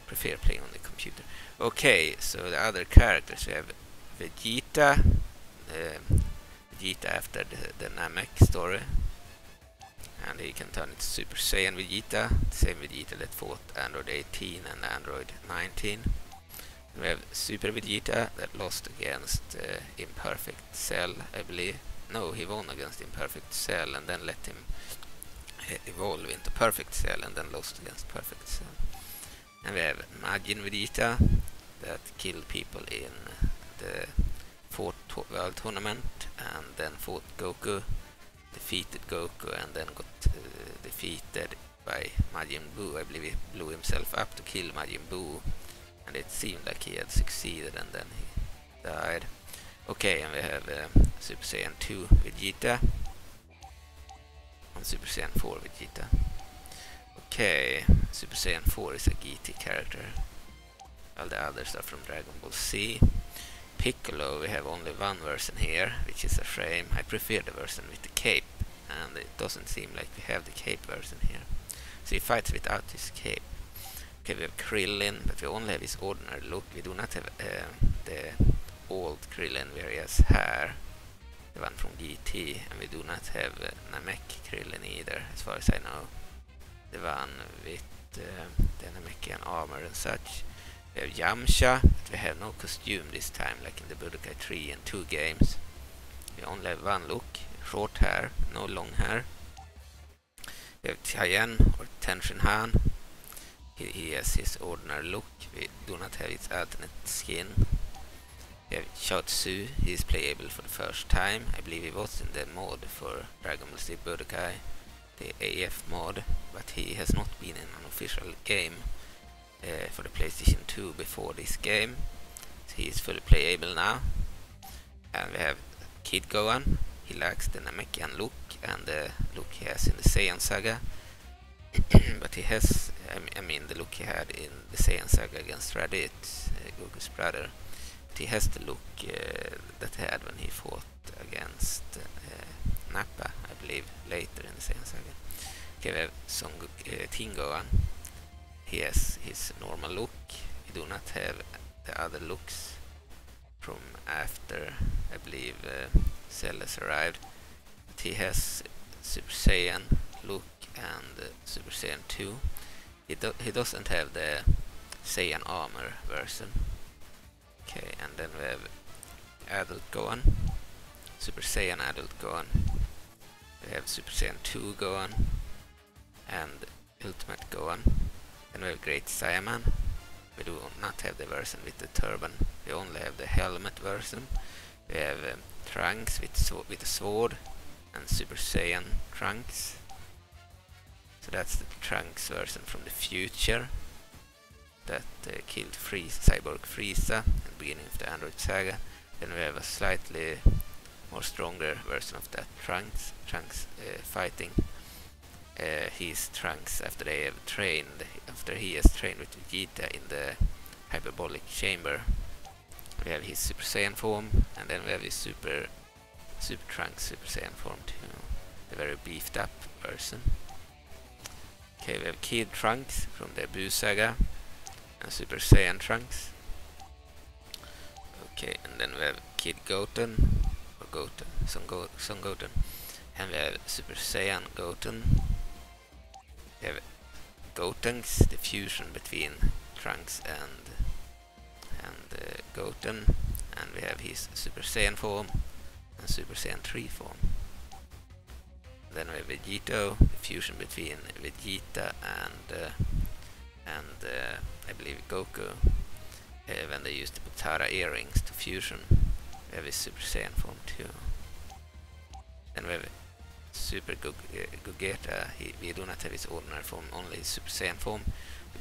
prefer playing on the computer. Okay, so the other characters we have Vegeta, um, Vegeta after the, the Namek story, and he can turn into Super Saiyan Vegeta, the same Vegeta that fought Android 18 and Android 19. And we have Super Vegeta that lost against uh, Imperfect Cell, I believe. No, he won against Imperfect Cell and then let him uh, evolve into Perfect Cell and then lost against Perfect Cell. And we have Majin Vegeta that killed people in the fourth world tournament and then fought Goku, defeated Goku and then got uh, defeated by Majin Buu. I believe he blew himself up to kill Majin Buu and it seemed like he had succeeded and then he died. Okay, and we have uh, Super Saiyan 2 Vegeta. And Super Saiyan 4 Vegeta. Okay, Super Saiyan 4 is a GT character. All the others are from Dragon Ball Z. Piccolo, we have only one version here, which is a frame. I prefer the version with the cape, and it doesn't seem like we have the cape version here. So he fights without his cape. Okay, we have Krillin, but we only have his ordinary look. We do not have uh, the old Krillin where he has hair, the one from GT, and we do not have uh, Namek Krillin either, as far as I know. The one vitt eh, uh, the Namekian armor and such. We have Yamcha, but we have no costume this time, like in the Budokai 3 and 2 games. We only have one look, short hair, no long hair. We have Tien or Tenshin Han. He, he has his ordinary look. We do not have his alternate skin. We have Chaozu. He is playable for the first time. I believe he was in the mod for Dragon Ball Z Budokai, the AF mod, but he has not been in an official game uh, for the PlayStation 2 before this game. So he is fully playable now. And we have Kid Gohan. He likes the Namekian look and the look he has in the Saiyan saga. but he has, I mean, the look he had in the Saiyan saga against Raditz, uh, Goku's brother. But he has the look uh, that he had when he fought against I believe, later in the Saiyan saga. Okay, we have uh, Teen Gohan he has his normal look. He do not have the other looks from after, I believe, uh, arrived. But he has Super Saiyan look and uh, Super Saiyan 2. He, do he doesn't have the Saiyan armor version. Okay, and then we have Adult Gohan, Super Saiyan Adult Gohan. We have Super Saiyan 2 Gohan and Ultimate Gohan. Then we have Great Saiyaman. We do not have the version with the turban. We only have the helmet version. We have um, Trunks with so with a sword and Super Saiyan Trunks. So that's the Trunks version from the future that uh, killed Frieza, Cyborg Frieza at the beginning of the Android saga. Then we have a slightly more stronger version of that Trunks, Trunks uh, fighting uh, his Trunks after they have trained, after he has trained with Vegeta in the hyperbolic chamber. We have his Super Saiyan form, and then we have his Super Super Trunks Super Saiyan form too, the very beefed up version. Okay, we have Kid Trunks from the Buu saga, and Super Saiyan Trunks. Okay, and then we have Kid Goten, Goten, Son, Go Son Goten, and we have Super Saiyan Goten. We have Gotenks, the fusion between Trunks and and uh, Goten, and we have his Super Saiyan form and Super Saiyan 3 form. Then we have Vegito, the fusion between Vegeta and uh, and uh, I believe Goku. Uh, when they used the Potara earrings to fusion, we have a Super Saiyan form too. Then we have Super Gog Gogeta. He, we do not have his ordinary form, only his Super Saiyan form.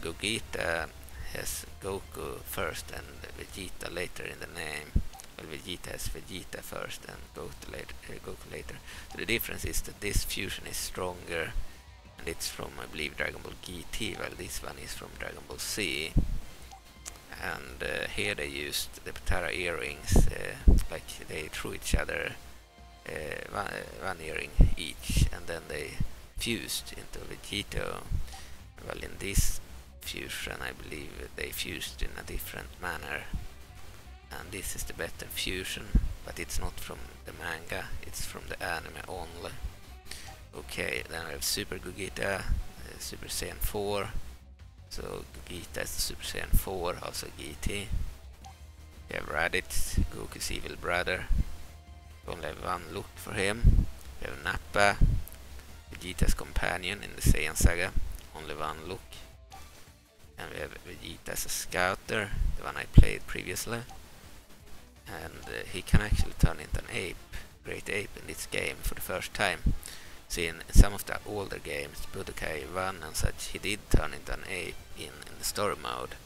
Gogeta has Goku first and Vegeta later in the name. Well, Vegeta has Vegeta first and Goku later, uh, Goku later. So the difference is that this fusion is stronger and it's from, I believe, Dragon Ball GT, while this one is from Dragon Ball Z. And uh, here they used the Potara earrings, uh, like they threw each other uh, one, one earring each, and then they fused into Vegito. Well, in this fusion, I believe they fused in a different manner. And this is the better fusion, but it's not from the manga, it's from the anime only. Okay, then we have Super Gogeta, uh, Super Saiyan 4. So Gogeta is the Super Saiyan 4, also GT. We have Raditz, Goku's evil brother. We only have one look for him. We have Nappa, Vegeta's companion in the Saiyan saga. Only one look. And we have Vegeta as a scouter, the one I played previously. And uh, he can actually turn into an ape, great ape in this game for the first time. In some of the older games, Budokai 1 and such, he did turn into an ape in, in the story mode.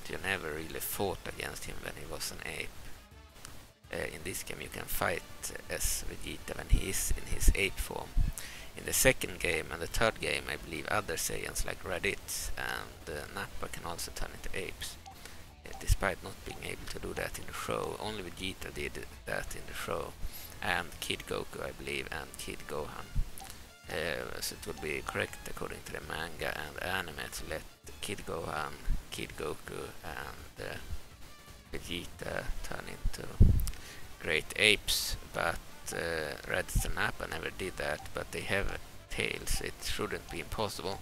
But you never really fought against him when he was an ape. Uh, in this game you can fight as Vegeta when he is in his ape form. In the second game and the third game I believe other Saiyans like Raditz and uh, Nappa can also turn into apes. Uh, despite not being able to do that in the show, only Vegeta did that in the show and Kid Goku I believe and Kid Gohan. Uh, so it would be correct according to the manga and anime to let Kid Gohan, Kid Goku and uh, Vegeta turn into great apes, but uh, Raditz and Nappa never did that, but they have tails, it shouldn't be impossible.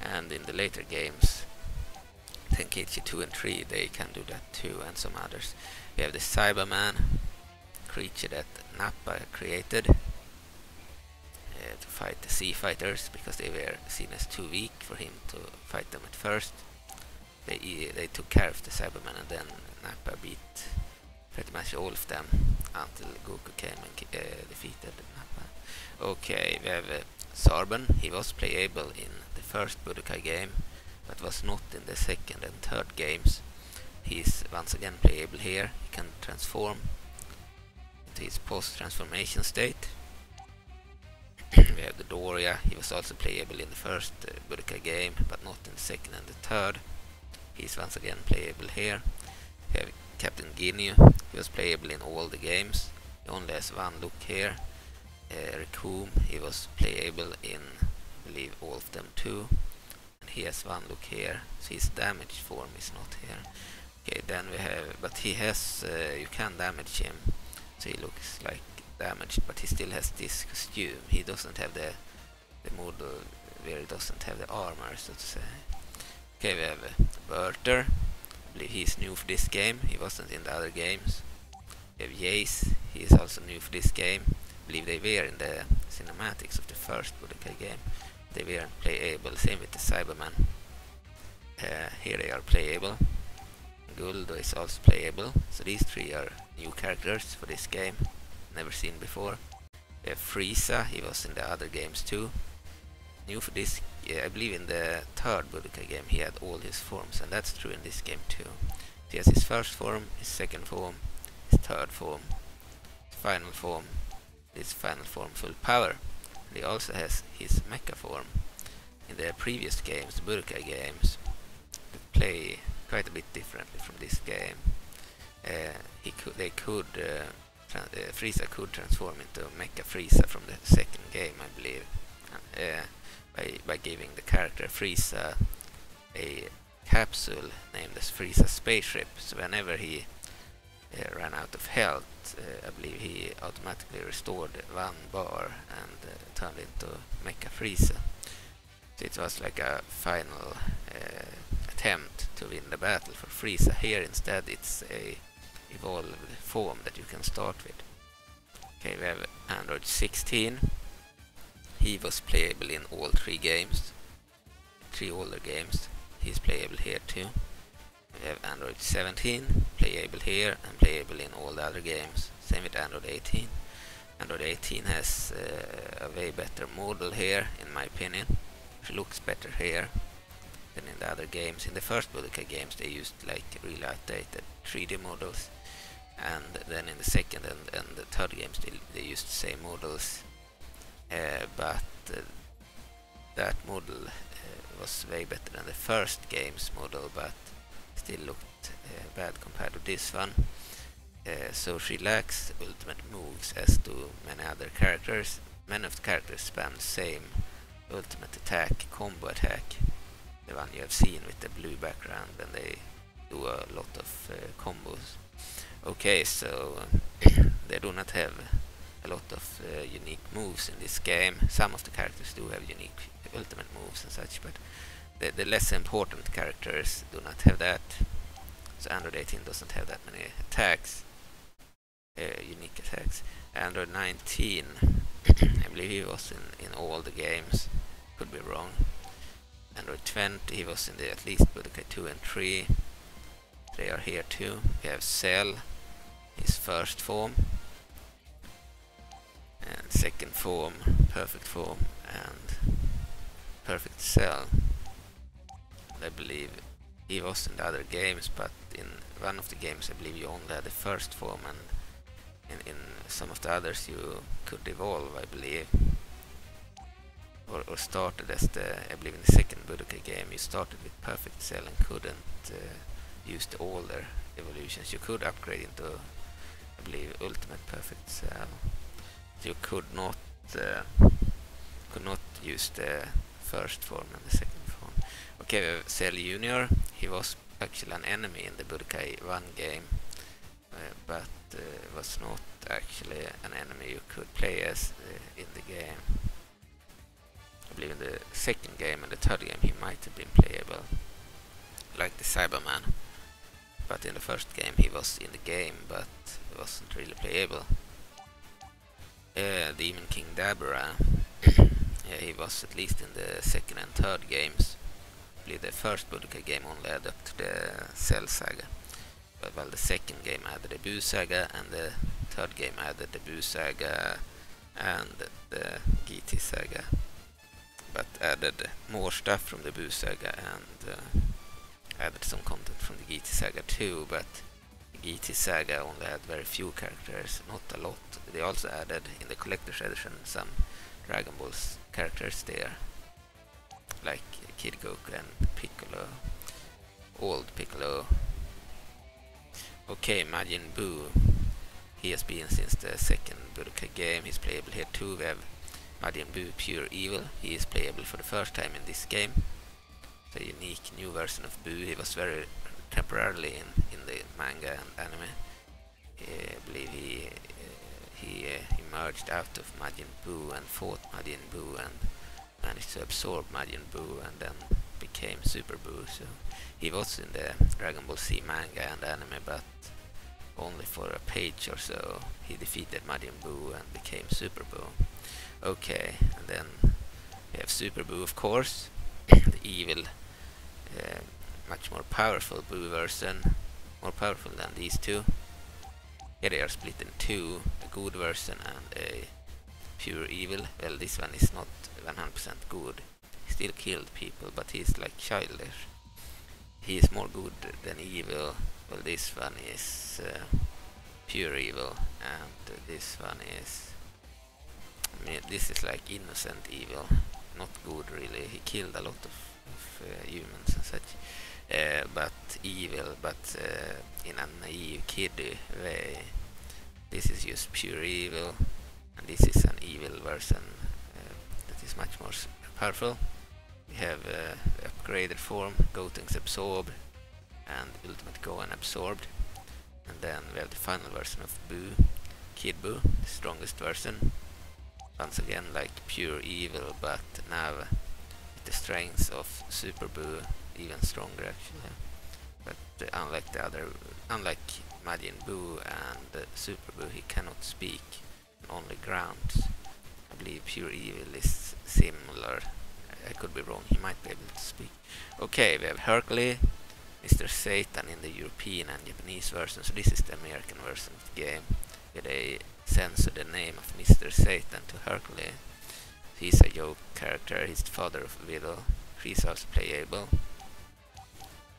And in the later games, Tenkaichi 2 and 3, they can do that too, and some others. We have the Saibaman, creature that Nappa created to fight the Z Fighters, because they were seen as too weak for him to fight them at first. They, they took care of the Saibaman and then Nappa beat pretty much all of them until Goku came and uh, defeated Nappa. Okay, we have uh, Zarbon. He was playable in the first Budokai game, but was not in the second and third games. He's once again playable here. He can transform into his post-transformation state. We have Dodoria. He was also playable in the first uh, Budokai game, but not in the second and the third. He's once again playable here. We have Captain Ginyu. He was playable in all the games. He only has one look here. Uh, Recoome, he was playable in, I believe, all of them too. And he has one look here. So his damage form is not here. Okay, then we have, but he has, uh, you can damage him. So he looks like damaged, but he still has this costume. He doesn't have the, the model where he doesn't have the armor, so to say. Okay, we have uh, Burter. He's new for this game. He wasn't in the other games. We have Jeice. He is also new for this game. I believe they were in the cinematics of the first Budokai game. They weren't playable. Same with the Saibaman. Uh, here they are playable. Guldo is also playable. So these three are new characters for this game. Never seen before. We have Frieza. He was in the other games too. New for this I believe in the third Budokai game he had all his forms, and that's true in this game too. He has his first form, his second form, his third form, his final form, his final form full power. And he also has his mecha form. In the previous games, the Budokai games, that play quite a bit differently from this game. Uh, he could, they could, uh, uh, Frieza could transform into Mecha Frieza from the second game, I believe. Uh, by, by giving the character Frieza a capsule named as Frieza Spaceship. So whenever he uh, ran out of health, I believe he automatically restored one bar and turned into Mecha Frieza. So it was like a final attempt to win the battle for Frieza. Here instead it's a evolved form that you can start with. Okay, we have Android 16 he was playable in all three games, three older games. He's playable here too. We have Android 17, playable here and playable in all the other games. Same with Android 18. Android 18 has uh, a way better model here, in my opinion. It looks better here than in the other games. In the first Budokai games they used like really outdated 3D models. And then in the second and, and the third games they, they used the same models uh, but uh, that model uh, was way better than the first game's model, but still looked bad compared to this one. Uh, so she lacks ultimate moves as do many other characters. Many of the characters spam the same ultimate attack, combo attack, the one you have seen with the blue background, and they do a lot of uh, combos. Okay, so they do not have a lot of uh, unique moves in this game. Some of the characters do have unique ultimate moves and such, but the, the less important characters do not have that. So Android 18 doesn't have that many attacks, uh, unique attacks. Android 19, I believe he was in, in all the games, could be wrong. Android 20, he was in the at least Budokai 2 and 3. They are here too. We have Cell, his first form and second form, perfect form, and perfect cell. I believe he was in the other games, but in one of the games I believe you only had the first form and in, in some of the others you could evolve, I believe. Or, or started as the, I believe in the second Budokai game, you started with Perfect Cell and couldn't uh, use the older evolutions. You could upgrade into, I believe, Ultimate Perfect Cell. You could not uh, could not use the first form and the second form. Okay, we Cell Junior. He was actually an enemy in the Budokai 1 game, uh, but uh, was not actually an enemy you could play as in the game. I believe in the second game and the third game he might have been playable, like the Saibaman. But in the first game he was in the game, but wasn't really playable. Uh, Demon King Dabura, yeah, he was at least in the second and third games. Believe the first Budokai game only led up to the Cell Saga. But well, the second game added the Buu Saga, and the third game added the Buu Saga and the GT Saga. But added more stuff from the Buu Saga and uh, added some content from the GT Saga too, but GT Saga only had very few characters, not a lot. They also added in the collector's edition some Dragon Balls characters there, like Kid Goku and Piccolo, old Piccolo. Okay, Majin Buu. He has been since the second Budokai game. He's playable here too. We have Majin Buu Pure Evil. He is playable for the first time in this game. The unique new version of Buu. He was very temporarily in the manga and anime. I believe he uh, he emerged out of Majin Buu and fought Majin Buu and managed to absorb Majin Buu and then became Super Buu. So he was in the Dragon Ball Z manga and anime, but only for a page or so. He defeated Majin Buu and became Super Buu. Okay, and then we have Super Buu, of course, the evil, uh, much more powerful Buu version, more powerful than these two. Here they are split in two, a good version and a pure evil. Well, this one is not 100% good. He still killed people, but he's like childish. He is more good than evil. Well, this one is uh, pure evil, and this one is. I mean, this is like innocent evil, not good really. He killed a lot of, of uh, humans and such, uh, but evil, but uh, in a naive, kiddie way. This is just pure evil, and this is an evil version uh, that is much more powerful. We have uh, the upgraded form, Gotenks Absorb, and Ultimate Gohan Absorbed. And then we have the final version of Buu, Kid Buu, the strongest version. Once again like pure evil, but now with the strength of Super Buu, even stronger actually. But uh, unlike the other, unlike Majin Buu and uh, Super Buu, he cannot speak, only grounds. I believe pure evil is similar I could be wrong, he might be able to speak. Okay, we have Hercules, Mr. Satan in the European and Japanese version, so this is the American version of the game, where they censor the name of Mr. Satan to Hercules. He's a joke character, he's the father of Videl, he's also playable.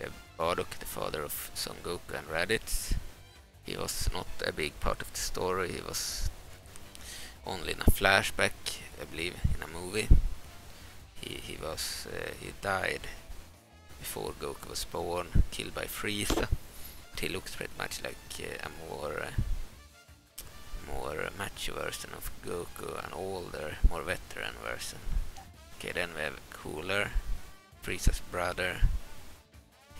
We have Bardock, the father of Son Goku and Raditz. He was not a big part of the story, he was only in a flashback, I believe, in a movie he he was uh, he died before Goku was born, killed by Frieza. He looks pretty much like uh, a more uh, more macho version of Goku, an older, more veteran version. Okay, then we have Cooler, Frieza's brother.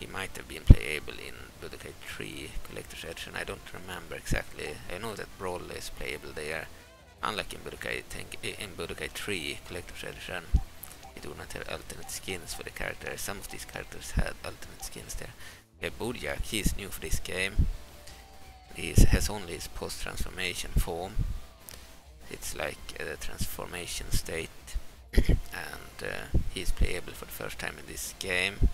He might have been playable in Budokai 3 Collector's Edition. I don't remember exactly. I know that Broly is playable there. Unlike in Budokai, in Budokai 3 Collector's Edition, you do not have alternate skins for the characters. Some of these characters had alternate skins there. Bojack, he is new for this game. He has only his post-transformation form. It's like a transformation state. and uh, he is playable for the first time in this game.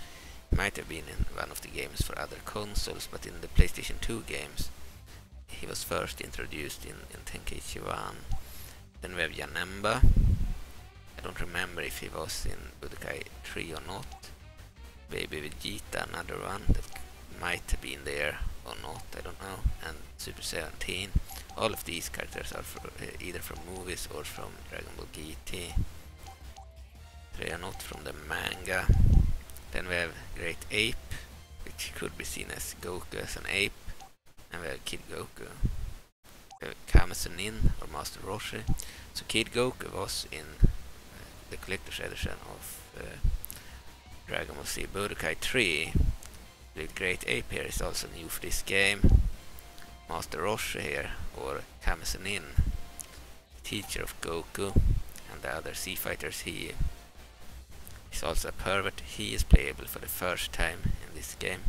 Might have been in one of the games for other consoles, but in the PlayStation 2 games he was first introduced in, in Tenkaichi 1. Then we have Janemba, I don't remember if he was in Budokai 3 or not. Baby Vegeta, another one that might have been there or not, I don't know, and Super 17. All of these characters are fro- uh, either from movies or from Dragon Ball GT. They are not from the manga. Then we have Great Ape, which could be seen as Goku as an ape. And we have Kid Goku. Have Kame Nin or Master Roshi. So Kid Goku was in uh, the collector's edition of uh, Dragon Ball Z Budokai 3. The Great Ape here is also new for this game. Master Roshi here, or Kame Nin, teacher of Goku and the other Z Fighters, he is also a pervert. He is playable for the first time in this game.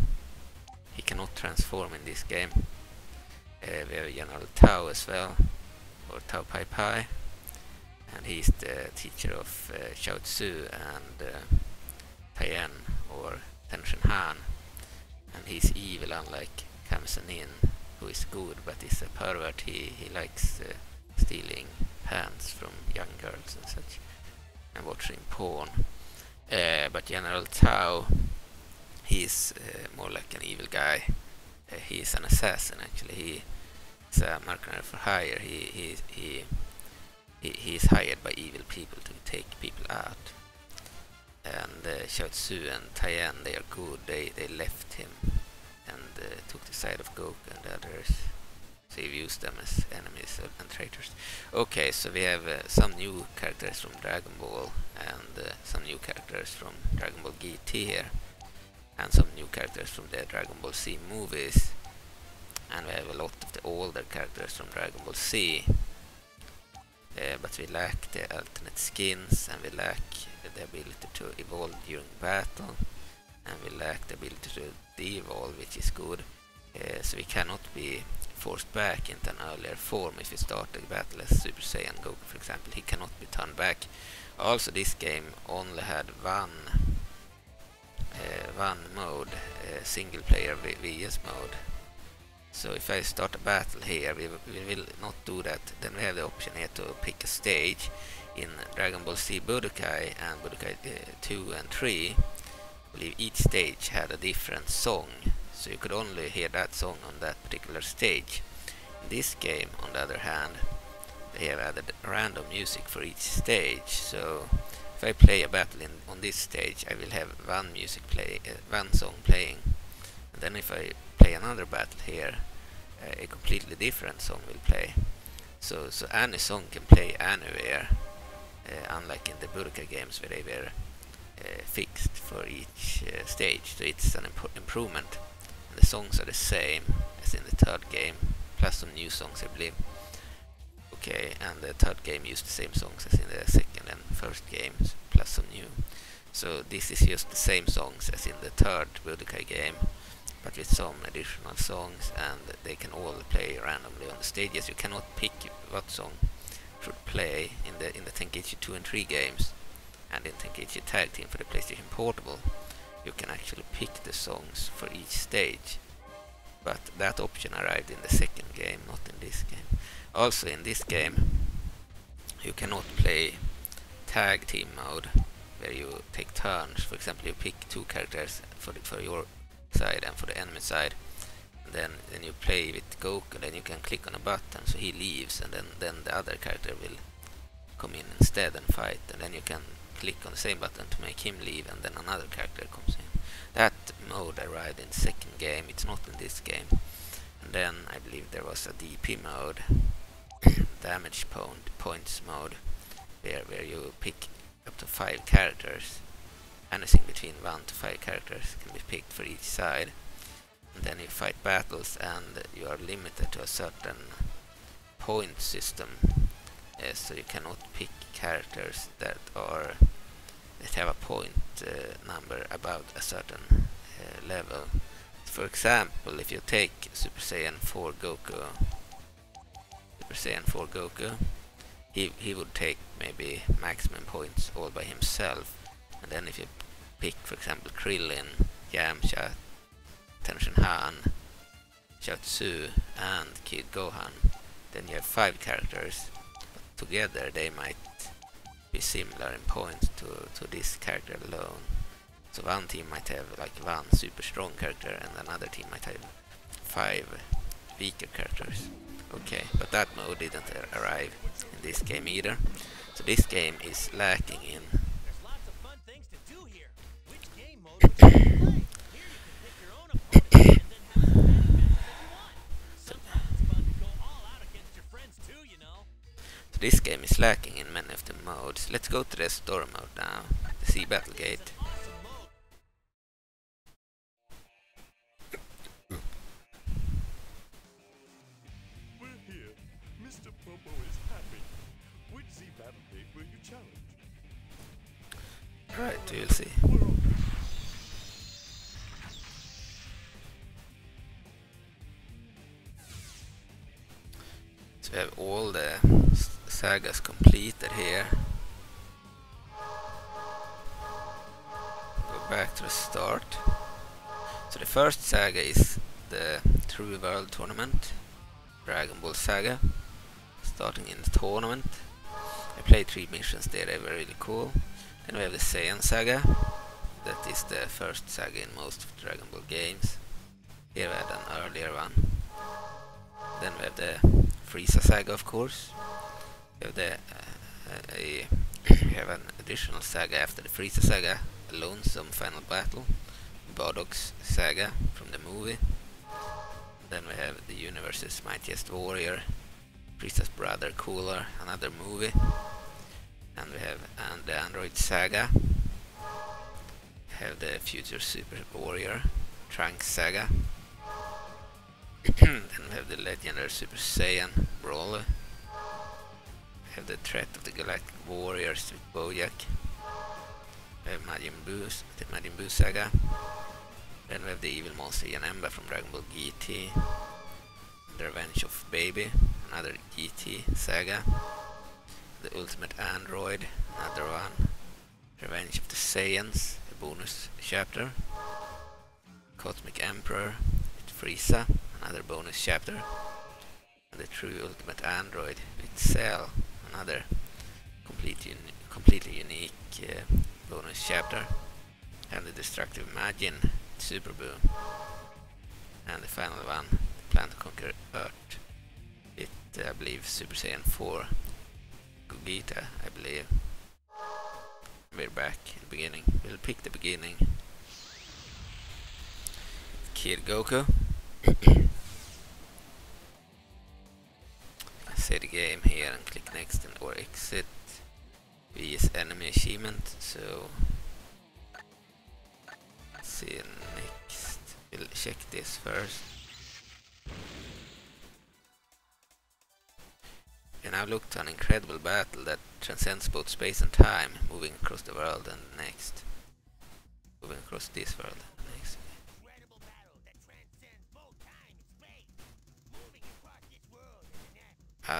He cannot transform in this game. Uh, we have General Tao as well, or Tao Pai Pai, and he's the teacher of uh, Xiao Tzu and uh, or Tenshin Han, and he's evil unlike Kame Nin, who is good but is a pervert. He he likes uh, stealing pants from young girls and such, and watching porn. Uh, but General Tao, he's uh, more like an evil guy. Uh, he is an assassin actually. He's a mercenary for hire. He he he he, is hired by evil people to take people out. And uh, Xiao Tzu and Tien, they are good. They they left him and uh, took the side of Goku and the others. So he views them as enemies and traitors. Okay, so we have uh, some new characters from Dragon Ball and uh, some new characters from Dragon Ball GT here, and some new characters from the Dragon Ball Z movies. And we have a lot of the older characters from Dragon Ball Z. Uh, but we lack the alternate skins and we lack the ability to evolve during battle and we lack the ability to de-evolve which is good uh, so we cannot be forced back into an earlier form if we start the battle as Super Saiyan Goku for example he cannot be turned back also this game only had one uh, one mode uh, single player VS mode so if I start a battle here, we, we will not do that. Then we have the option here to pick a stage. In Dragon Ball Z Budokai and Budokai uh, 2 and 3, I believe each stage had a different song. So you could only hear that song on that particular stage. In this game, on the other hand, they have added random music for each stage. So if I play a battle in, on this stage, I will have one music play, uh, one song playing. And then if I play another battle here, uh, a completely different song will play. So, so any song can play anywhere, uh, unlike in the Budokai games where they were uh, fixed for each uh, stage. So it's an imp improvement. The songs are the same as in the third game, plus some new songs, I believe. Okay, and the third game used the same songs as in the second and first games, plus some new. So this is just the same songs as in the third Budokai game but with some additional songs and they can all play randomly on the stages. You cannot pick what song should play in the in the Tenkaichi 2 and 3 games and in Tenkaichi Tag Team for the PlayStation Portable. You can actually pick the songs for each stage. But that option arrived in the second game, not in this game. Also in this game you cannot play tag team mode where you take turns. For example, you pick two characters for the, for your side and for the enemy side. And then then you play with Goku, and then you can click on a button so he leaves, and then then the other character will come in instead and fight, and then you can click on the same button to make him leave, and then another character comes in. That mode arrived in the second game. It's not in this game. And then I believe there was a DP mode, damage point points mode, where where you pick up to five characters anything between 1 to 5 characters can be picked for each side. And then you fight battles and you are limited to a certain point system. Uh, so you cannot pick characters that are that have a point uh, number above a certain uh, level. For example, if you take Super Saiyan 4 Goku, Super Saiyan 4 Goku, he he would take maybe maximum points all by himself and then if you pick, for example, Krillin, Yamcha, Tenshin Han, and Kid Gohan, then you have five characters. Together they might be similar in points to, to this character alone. So one team might have like one super strong character and another team might have five weaker characters. Okay, but that mode didn't ar- arrive in this game either. So this game is lacking in There's lots of fun things to do here. Which game mode would you like to play? Here you can pick your own opponent and then have as many matches as you want. Sometimes it's fun to go all out against your friends too, you know. So this game is lacking in many of the modes. Let's go to the story mode now, the Z Battle Gate. Awesome mode. We're sagas completed here. Go back to the start. So the first saga is the True World Tournament, Dragon Ball Saga, starting in the tournament. I played three missions there, they were really cool. Then we have the Saiyan Saga, that is the first saga in most Dragon Ball games. Here we had an earlier one. Then we have the Frieza saga, of course. The uh, have an additional saga after the Frieza saga, lonesome final battle, Bardock's saga from the movie. Then we have the universe's mightiest warrior, Frieza's brother Cooler, another movie. And we have and the android saga. We have the future super warrior, Trunks saga. then we have the legendary Super Saiyan Broly. Have the threat of the Galactic Warriors with Bojack. We have Majin the Majin Buu saga. Then we have the evil monster Janemba from Dragon Ball GT. The Revenge of Baby, another GT saga. The Ultimate Android, another one. Revenge of the Saiyans, a bonus chapter. Cosmic Emperor with Frieza, another bonus chapter. And the True Ultimate Android with Cell, another complete uni- completely unique uh, bonus chapter. And the Destructive Majin Super Buu. And the final one, the Plan to Conquer Earth. It, uh, I believe, Super Saiyan 4 Gogeta, I believe. We're back in the beginning. We'll pick the beginning. Kid Goku. Say the game here and click next and or exit. VS enemy achievement, so see next. We'll check this first. And I've looked an incredible battle that transcends both space and time, moving across the world and next. Moving across this world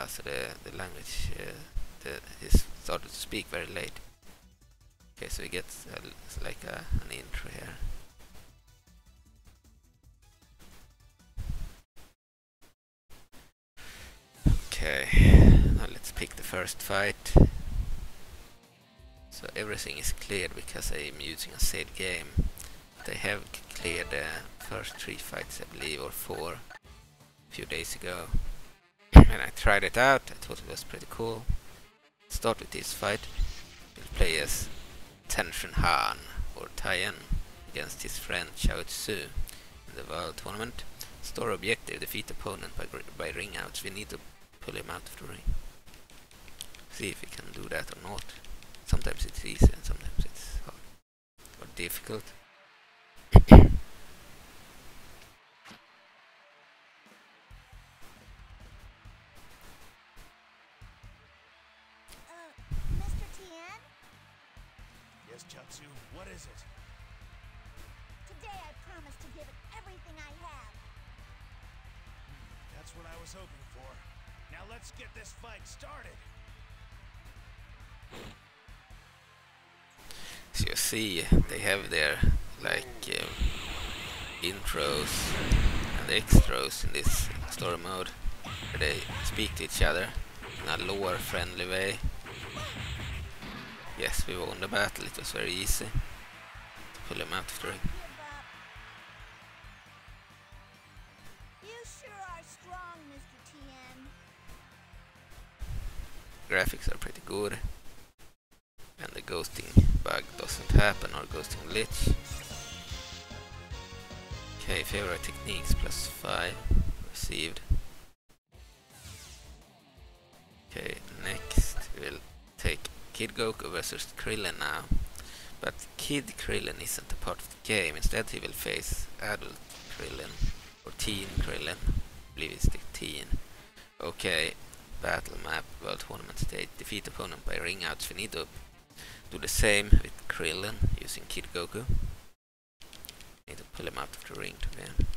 so the, the language uh, the, is started to speak very late. Okay, so we get uh, like a, an intro here. Okay, now let's pick the first fight. So everything is cleared because I'm using a saved game. They have cleared the first three fights, I believe, or four, a few days ago. And I tried it out, I thought it was pretty cool. Start with this fight. We'll play as Tenshin Han, or Taiyan, against his friend Chao Tzu in the World Tournament. Store objective, defeat opponent by, by ring outs. We need to pull him out of the ring. See if we can do that or not. Sometimes it's easy and sometimes it's hard or difficult. was hoping for. Now let's get this fight started. So you see, they have their like um, intros and extras in this story mode, where they speak to each other in a lore-friendly way. Yes, we won the battle. It was very easy to pull him out of graphics are pretty good. And the ghosting bug doesn't happen or ghosting glitch. Okay, favorite techniques plus 5 received. Okay, next we'll take Kid Goku versus Krillin now. But Kid Krillin isn't a part of the game, instead he will face adult Krillin, or teen Krillin, I believe it's the teen. Okay, battle map, world tournament stage, defeat opponent by ring out we need to do the same with Krillin using Kid Goku. Need to pull him out of the ring to win.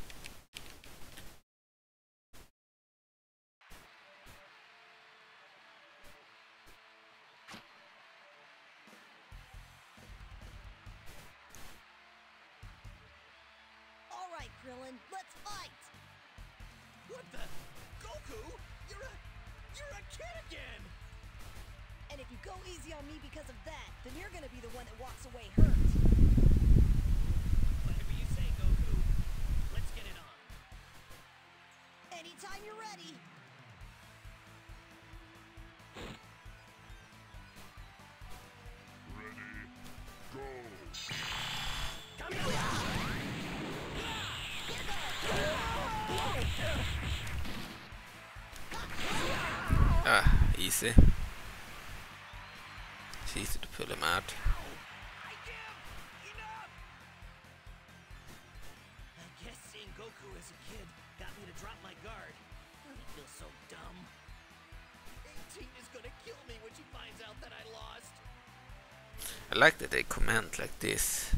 When she finds out that I lost. I like that they comment like this.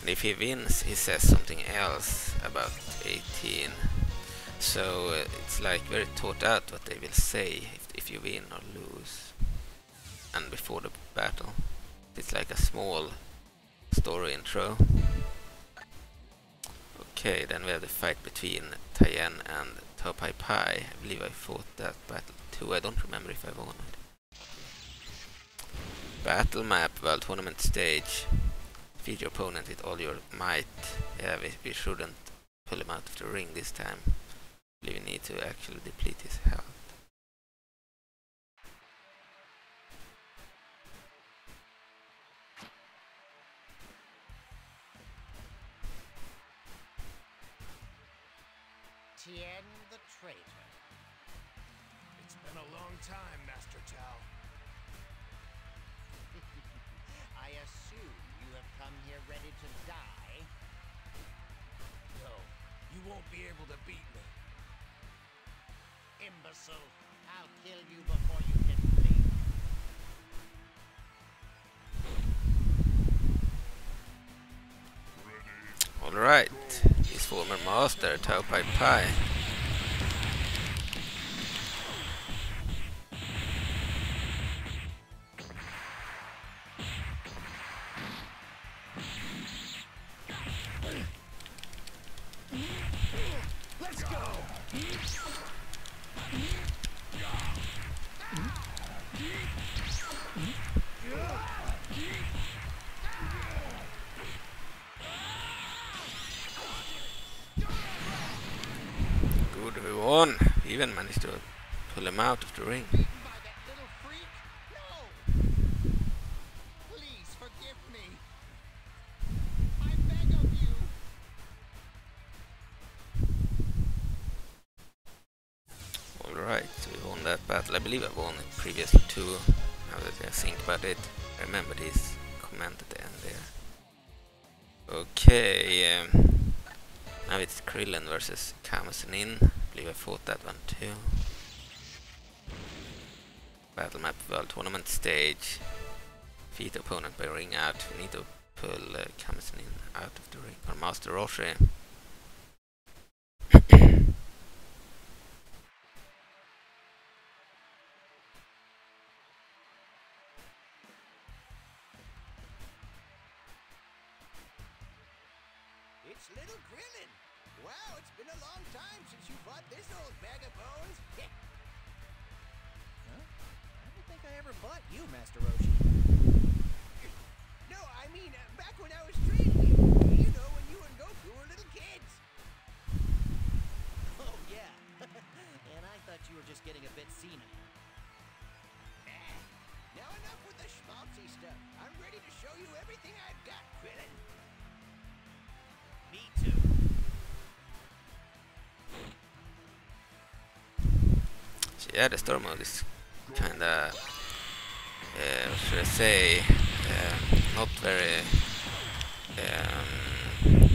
And if he wins, he says something else about 18. So uh, it's like very thought out what they will say if, if you win or lose. And before the battle. It's like a small story intro. Okay, then we have the fight between Tien and Tao Pai. I believe I fought that battle too. I don't remember if I won it. Battle map, world tournament stage. feed your opponent with all your might. Yeah, we, we shouldn't pull him out of the ring this time. We need to actually deplete his health. Master, Tao Pai even managed to pull him out of the ring. Alright, we won that battle. I believe I won it previously too. Now that I think about it, I remember this comment at the end there. Okay, um, now it's Krillin versus Kamasenin. World tournament stage. Defeat opponent by ring out. We need to pull uh, Kamasenin out of the ring. Or Master Roshi. getting a bit senile. Ah, now enough with the schmaltzy stuff. I'm ready to show you everything I've got, Krillin. Me too. Yeah, the storm mode is kinda, uh, should I say, um, not very... Um,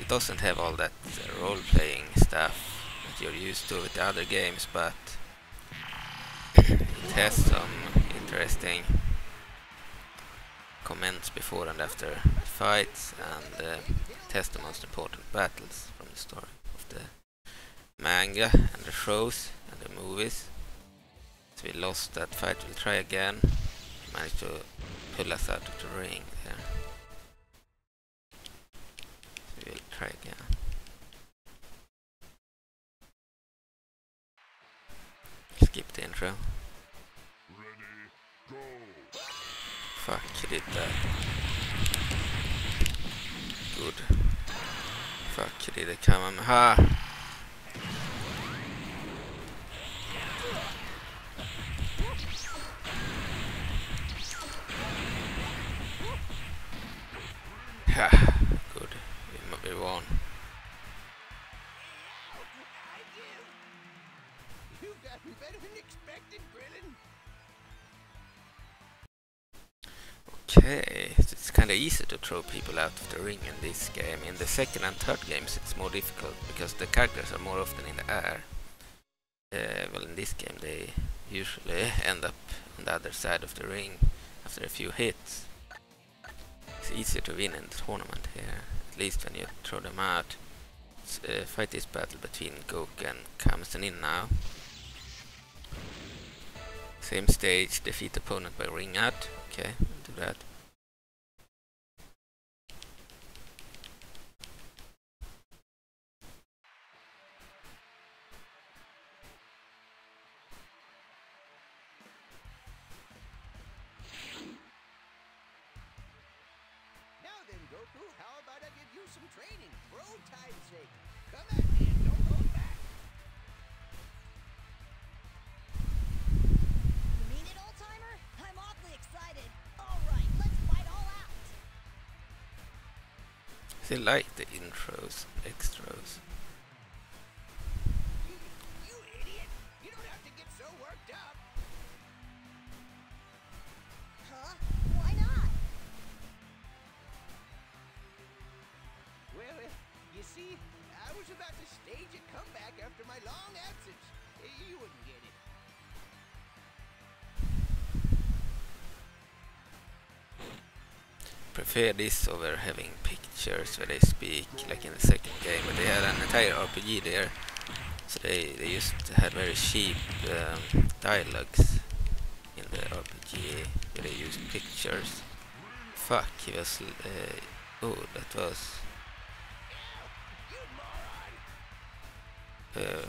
it, doesn't have all that role-playing stuff that you're used to with the other games, but it has some interesting comments before and after fights, and uh, has the most important battles from the story of the manga and the shows and the movies. So we lost that fight, we'll try again. Managed to pull us out of the ring there. So we'll try again. Fuck, he did a Ha, easy to throw people out of the ring in this game. In the second and third games it's more difficult because the characters are more often in the air. Uh, well, in this game they usually end up on the other side of the ring after a few hits. It's easier to win in the tournament here, at least when you throw them out. Uh, fight this battle between Goku and Kamasenin now. Same stage, defeat opponent by ring out. Okay, do that. Intros, extras. You, see, I was about to stage a comeback after my long absence. You wouldn't get it. Prefer this over having pictures where they speak, like in the second game, but they had an entire RPG there. So they, they just had very cheap um, dialogues in the RPG where they used pictures. Fuck, he was... Uh, oh, that was... Uh,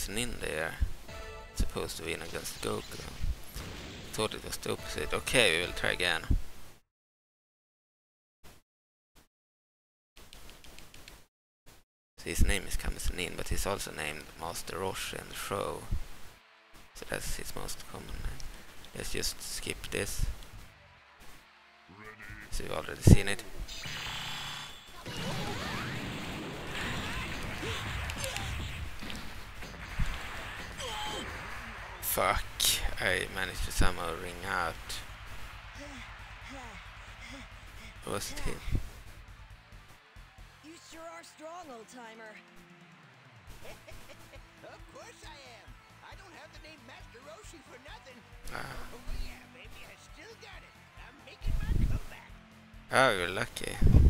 as Kamsenin there. Supposed to win against Goku. Thought it was the opposite. Okay, we will try again. So his name is Kamasenin, but he's also named Master Roshi the show. So that's his most common name. Let's just skip this. So you've already seen it. Fuck, I managed to somehow ring out. Or was it him? You sure are strong, old timer. Of course I am. I don't have the name Master Roshi for nothing. Ah, Oh yeah, baby, I still got it. I'm making my comeback. oh, you're lucky.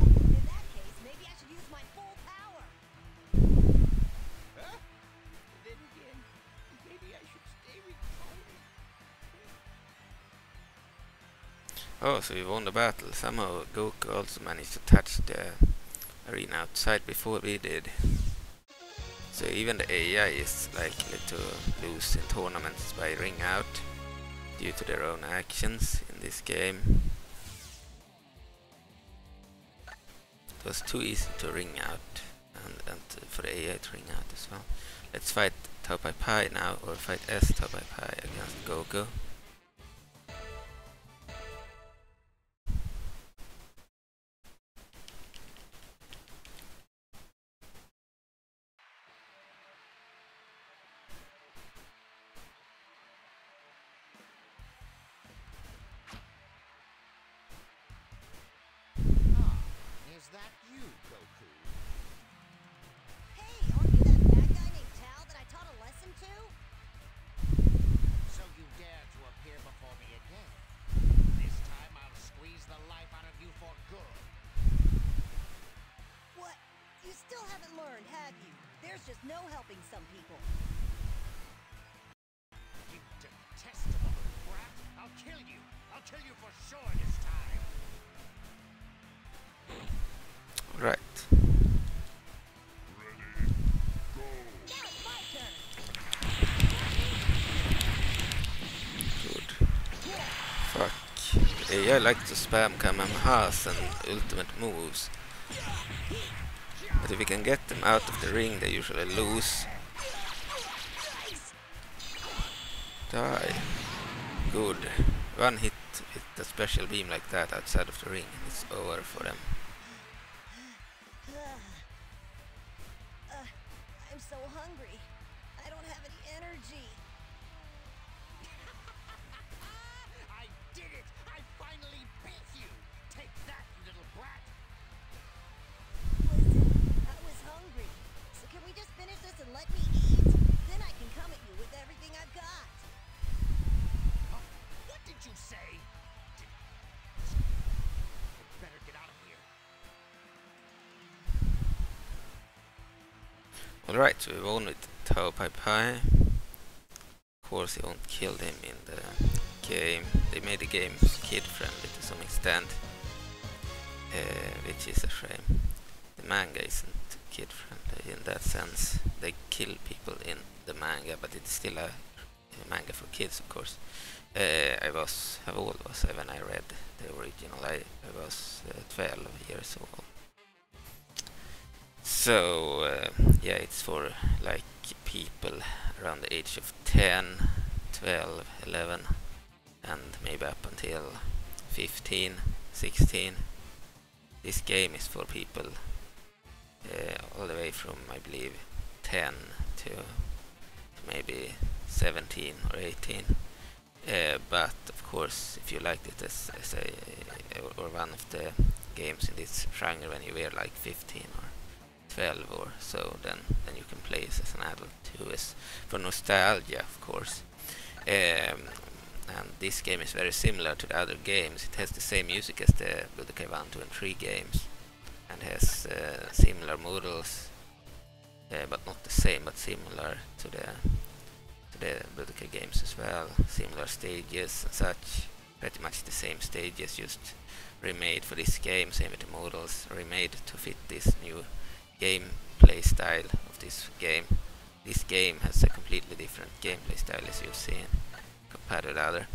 Oh, so we won the battle. Somehow Goku also managed to touch the arena outside before we did. So even the AI is likely to lose in tournaments by ring out due to their own actions in this game. It was too easy to ring out and, and for the AI to ring out as well. Let's fight Tao Pai Pai now, or fight S Tao Pai Pai against Goku. There's just no helping some people. You detestable brat! I'll kill you! I'll kill you for sure this time! Right. Now it's my turn. Good. Fuck. AI like to spam Kamehamehas and ultimate moves. But if we can get them out of the ring, they usually lose. Die. Good. One hit with a special beam like that outside of the ring, and it's over for them. Alright, so we won with Tao Pai Pai. Of course, he won't kill him in the game. They made the game kid friendly to some extent, uh, which is a shame. The manga isn't kid friendly in that sense. They kill people in the manga, but it's still a, a manga for kids, of course. Uh, I was, old was I when I read the original? I, I was uh, 12 years old. So uh, yeah, it's for like people around the age of 10, 12, 11 and maybe up until 15, 16. This game is for people uh, all the way from I believe 10 to, maybe 17 or 18. Uh, but of course, if you liked it as, as a or one of the games in this genre when you were like 15 or 12 or so, then then you can play it as an adult too. As for nostalgia, of course. Um, and this game is very similar to the other games. It has the same music as the Budokai 1, 2 and 3 games and has uh, similar models, uh, but not the same, but similar to the to the Budokai games as well. Similar stages and such. Pretty much the same stages, just remade for this game. Same with the models, remade to fit this new gameplay style of this game. This game has a completely different gameplay style as you've seen compared to the other.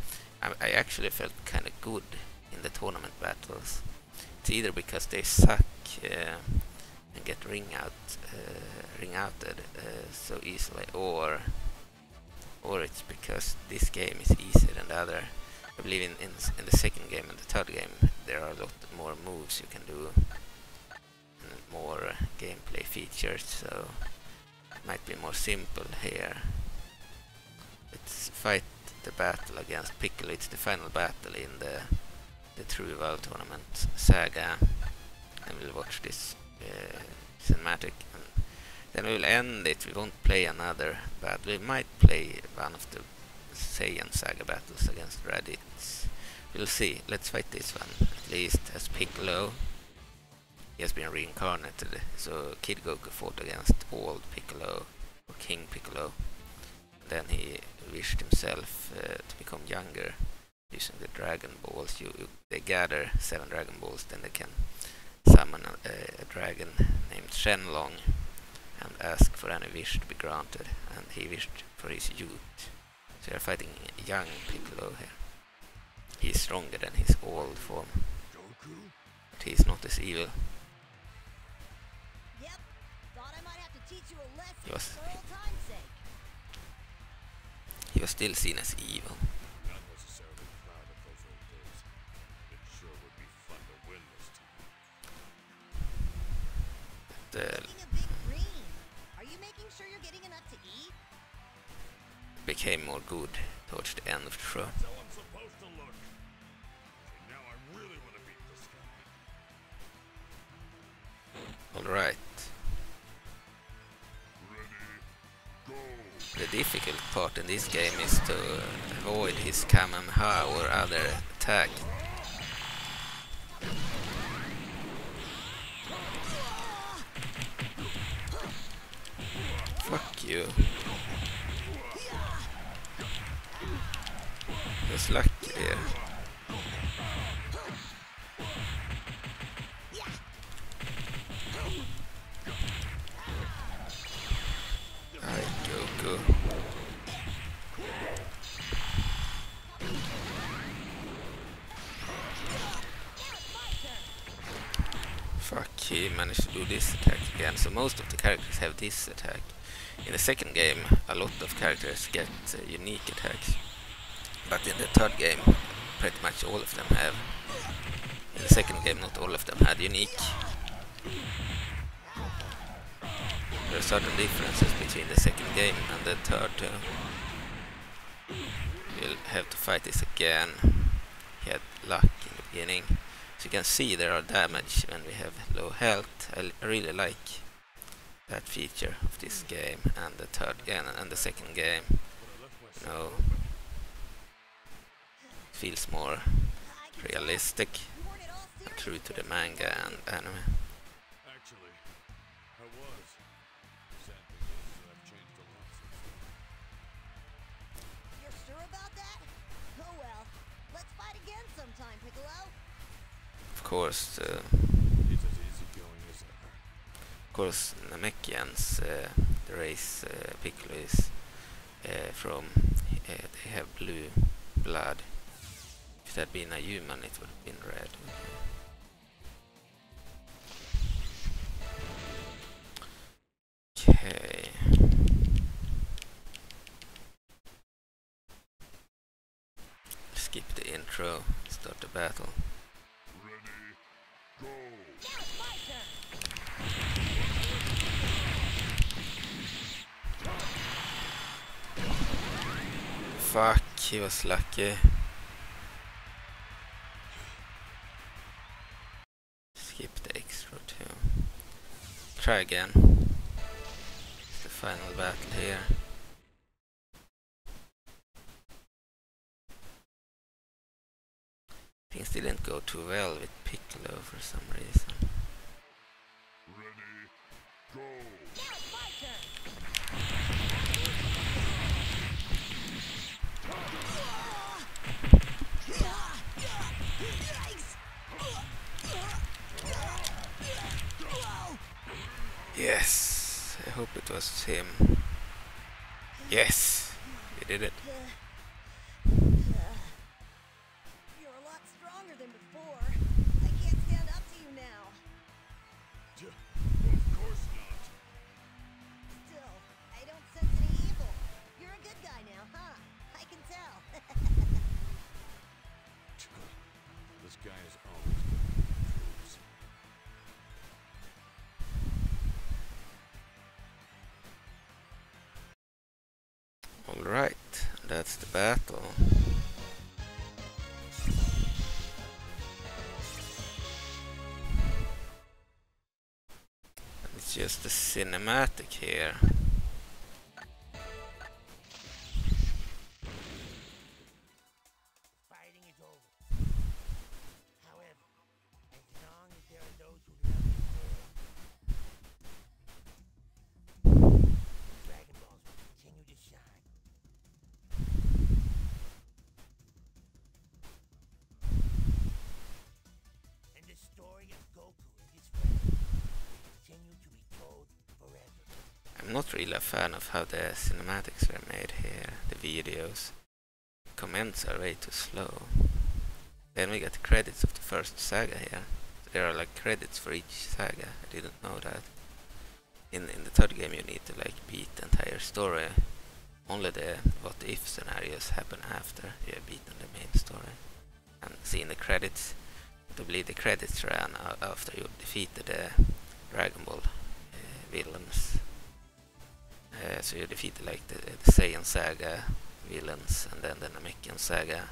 I, I actually felt kind of good in the tournament battles. It's either because they suck uh, and get ring out, uh, ring outed uh, so easily, or or it's because this game is easier than the other. I believe in, in in the second game and the third game there are a lot more moves you can do more gameplay features, so might be more simple here. Let's fight the battle against Piccolo. It's the final battle in the the True World Tournament saga, and we'll watch this uh, cinematic, and then we'll end it. We won't play another battle. We might play one of the Saiyan saga battles against Raditz. We'll see. Let's fight this one at least as Piccolo. He has been reincarnated, so Kid Goku fought against old Piccolo or King Piccolo. Then he wished himself uh, to become younger using the Dragon Balls. You, you they gather seven Dragon Balls, then they can summon a, a dragon named Shenlong and ask for any wish to be granted. And he wished for his youth. So you're fighting young Piccolo here. He's stronger than his old form, but he's not as evil. You a lesson Yes. for old time's sake. He was still seen as evil. Not necessarily proud of those old days. It sure would be fun to win this time. But, uh, Making a big green. Are you making sure you're getting enough to eat? became more good towards the end of the show. That's The difficult part in this game is to avoid his Kamehameha or other attack. Fuck you. Just lucky there. He managed to do this attack again. So most of the characters have this attack. In the second game, a lot of characters get uh, unique attacks. But in the third game, pretty much all of them have. In the second game, not all of them had unique. There are certain differences between the second game and the third too. We'll have to fight this again. He had luck in the beginning. You can see there are damage when we have low health. I really like that feature of this game and the third game and the second game. You know, feels more realistic and true to the manga and anime. Course, uh, of course, Namekians, uh, race uh, Piccolo is uh, from, uh, they have blue blood. If it had been a human, it would have been red. Okay. He was lucky. Skip the extra two. Try again. It's the final battle here. Things didn't go too well with Piccolo for some reason. Battle. It's just a cinematic here. Fan of how the cinematics were made here, the videos. Comments are way too slow. Then we get the credits of the first saga here. There are like credits for each saga. I didn't know that. In in the third game you need to like beat the entire story. Only the what if scenarios happen after you have beaten the main story. And seeing the credits, I believe the credits ran after you defeated the Dragon Ball uh, villains. So you defeated like the, the Saiyan Saga villains, and then the Namekian Saga,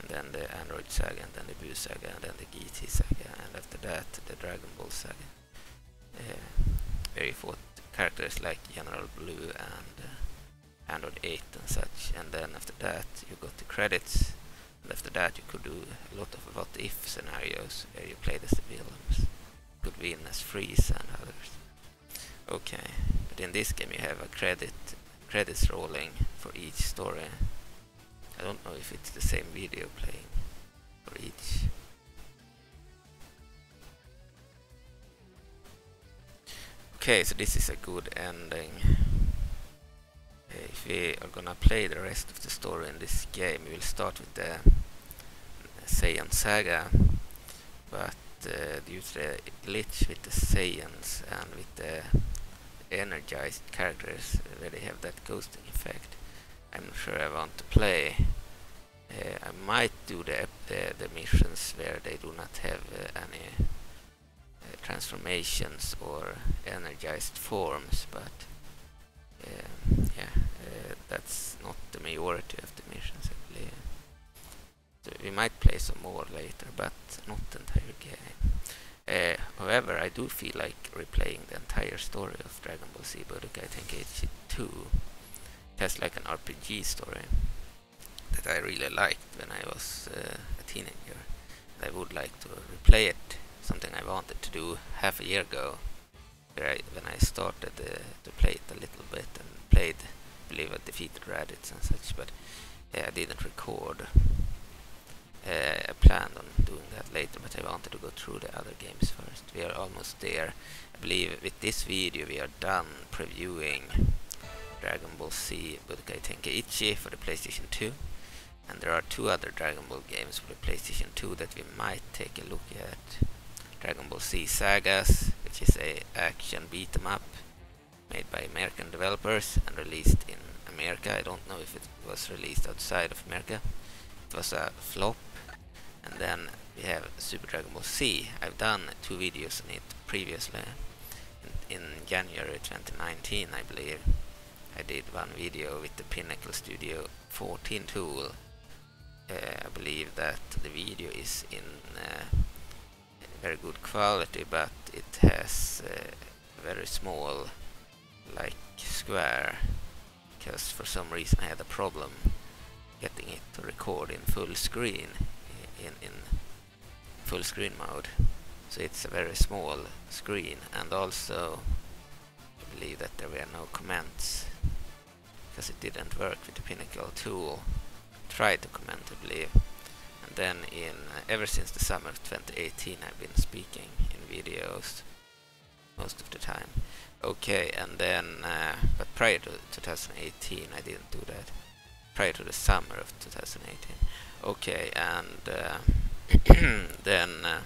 and then the Android Saga, and then the Buu Saga, and then the GT Saga, and after that the Dragon Ball Saga. Uh, where you fought characters like General Blue and uh, Android 8 and such, and then after that you got the credits, and after that you could do a lot of what if scenarios where you played as the villains. Could win as Frieza and others. Okay, but in this game you have a credit credits rolling for each story. I don't know if it's the same video playing for each. Okay, so this is a good ending. If we are gonna play the rest of the story in this game, we will start with the Saiyan Saga, but uh, due to the glitch with the Saiyans and with the energized characters they have that ghosting effect, I'm not sure I want to play. Uh, I might do the, the the missions where they do not have uh, any uh, transformations or energized forms, but um, yeah, uh, that's not the majority of the missions, I believe. So we might play some more later, but not the entire game. Uh, however, I do feel like replaying the entire story of Dragon Ball Z Budokai Tenkaichi 2. It has like an RPG story that I really liked when I was uh, a teenager. I would like to replay it, something I wanted to do half a year ago, where I, when I started uh, to play it a little bit and played, I believe I defeated Raditz and such, but I didn't record. Uh, I planned on doing that later, but I wanted to go through the other games first. We are almost there. I believe with this video we are done previewing Dragon Ball Z Budokai Tenkaichi for the PlayStation 2. And there are two other Dragon Ball games for the PlayStation 2 that we might take a look at. Dragon Ball Z Sagas, which is a action beat 'em up made by American developers and released in America. I don't know if it was released outside of America. It was a flop. And then we have Super Dragon Ball Z. I've done two videos on it previously. In, in January 2019, I believe. I did one video with the Pinnacle Studio 14 tool. Uh, I believe that the video is in uh, very good quality, but it has uh, very small, like square, because for some reason I had a problem getting it to record in full screen, in in full screen mode. So it's a very small screen, and also I believe that there were no comments because it didn't work with the Pinnacle tool. Tried to comment, I believe. And then in uh, ever since the summer of 2018 I've been speaking in videos most of the time. Okay, and then uh, but prior to 2018 I didn't do that. Prior to the summer of 2018. Okay, and uh, then uh,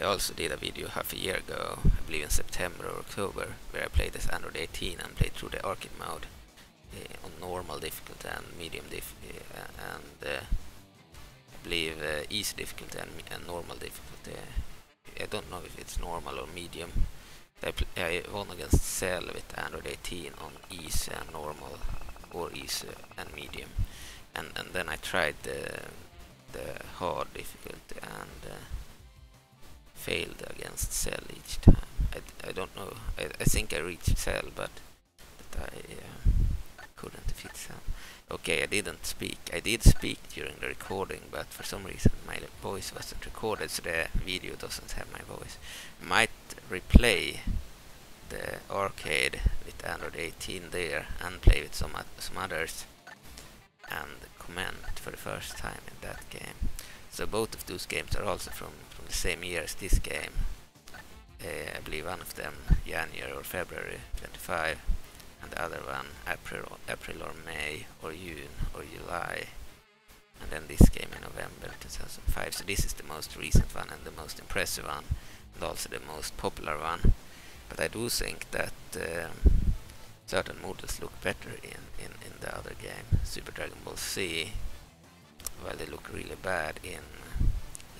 I also did a video half a year ago, I believe in September or October, where I played as Android 18 and played through the arcade mode uh, on normal difficulty and medium difficulty, uh, and uh, I believe uh, easy difficulty and, and normal difficulty. I don't know if it's normal or medium. I, I won against Cell with Android 18 on easy and normal, or easy and medium, and and then I tried the the hard difficulty and. Uh, failed against Cell each time. I, I don't know. I, I think I reached Cell, but that I uh, couldn't defeat Cell. Okay, I didn't speak. I did speak during the recording, but for some reason my voice wasn't recorded, so the video doesn't have my voice. Might replay the arcade with Android 18 there and play with some some others and comment for the first time in that game. So both of those games are also from, from the same year as this game. Uh, I believe one of them January or February 25, and the other one April, April or May or June or July, and then this game in November 2005. So this is the most recent one and the most impressive one, and also the most popular one. But I do think that um, certain models look better in, in, in the other game, Super Dragon Ball Z, while they look really bad in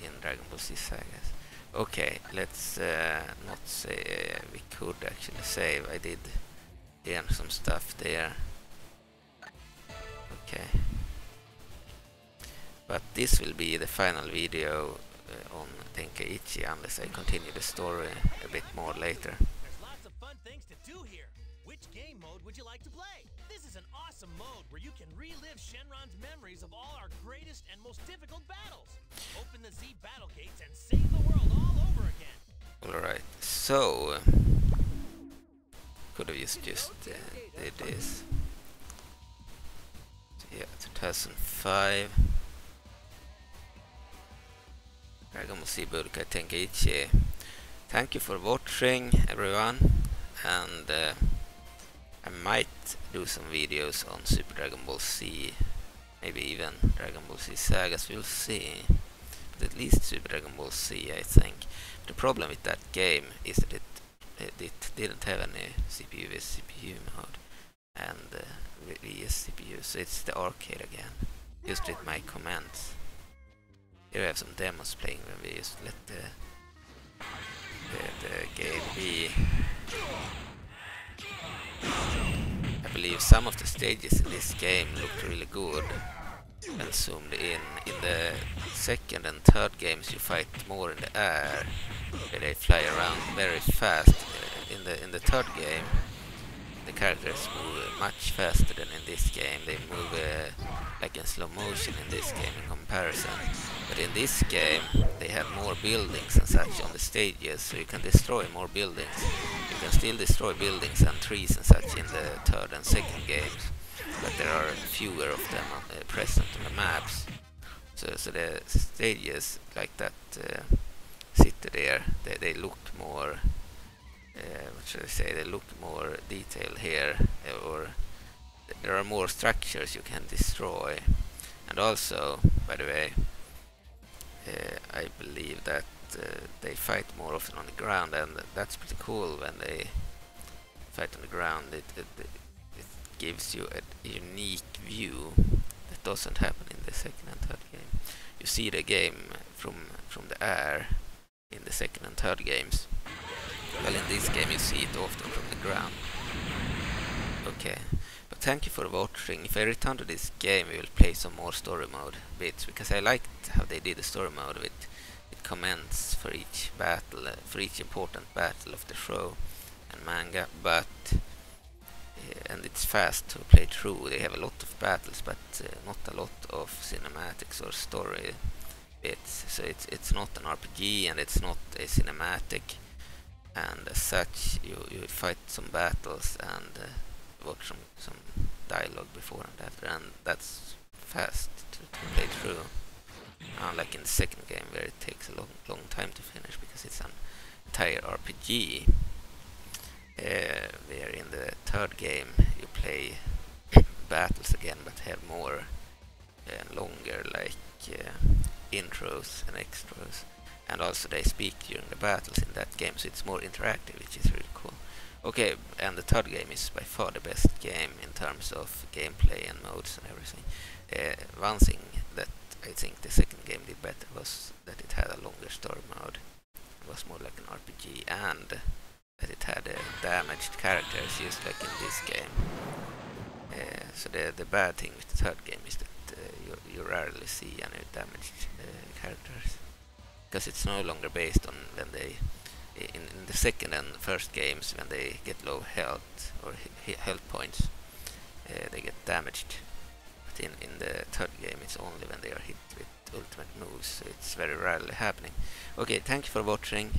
in Dragon Ball Z Sagas. Okay, let's uh, not say uh, we could actually save. I did learn some stuff there. Okay. But this will be the final video uh, on Tenkaichi unless I continue the story a bit more later. And most difficult battles. Open the Z battle gates and save the world all over again. Alright, so could have just just uh, did this. So, yeah, 2005. Dragon Ball Z Budokai Tenkaichi. Thank you for watching, everyone, and uh, I might do some videos on Super Dragon Ball Z, maybe even Dragon Ball Z Sagas. We'll see. But at least Super Dragon Ball Z, I think. The problem with that game is that it it, it didn't have any CPU vs CPU mode and uh, VS CPU, so it's the arcade again. Just with my commands. Here I have some demos playing when we just let the the, the game be. Believe some of the stages in this game looked really good and zoomed in. In the second and third games you fight more in the air, they fly around very fast. Uh, In the in the third game, the characters move much faster than in this game. They move uh, like in slow motion in this game in comparison. But in this game, they have more buildings and such on the stages, so you can destroy more buildings. You can still destroy buildings and trees and such in the third and second games, but there are fewer of them uh, present on the maps. So, so the stages like that uh, city there, they, they look more, uh, what should I say, they look more detailed here, uh, or there are more structures you can destroy. And also, by the way, uh, I believe that uh, they fight more often on the ground, and that's pretty cool when they fight on the ground. It, it, it gives you a unique view that doesn't happen in the second and third game. You see the game from from the air in the second and third games. Well, in this game you see it often from the ground. Okay, but thank you for watching. If I return to this game, we will play some more story mode bits because I liked how they did the story mode with with comments for each battle, uh, for each important battle of the show and manga. But uh, and it's fast to play through. They have a lot of battles, but uh, not a lot of cinematics or story bits. So it's it's not an RPG and it's not a cinematic. And as such, you you fight some battles and uh, watch some some dialogue before and after, and that's fast to, to play through. Unlike in the second game, where it takes a long long time to finish because it's an entire RPG. Uh, where in the third game you play battles again, but have more uh, longer like uh, intros and extras, and also they speak during the battles in that game, so it's more interactive, which is really cool. Okay, and the third game is by far the best game in terms of gameplay and modes and everything. Uh, one thing that I think the second game did better was that it had a longer story mode. It was more like an RPG, and that it had uh, damaged characters, just like in this game. Uh, so the the bad thing with the third game is that uh, you you rarely see any damaged uh, characters because it's no longer based on when they in, in the second and first games when they get low health or he- health points uh, they get damaged. But in, in the third game it's only when they are hit with ultimate moves so it's very rarely happening. Okay thank you for watching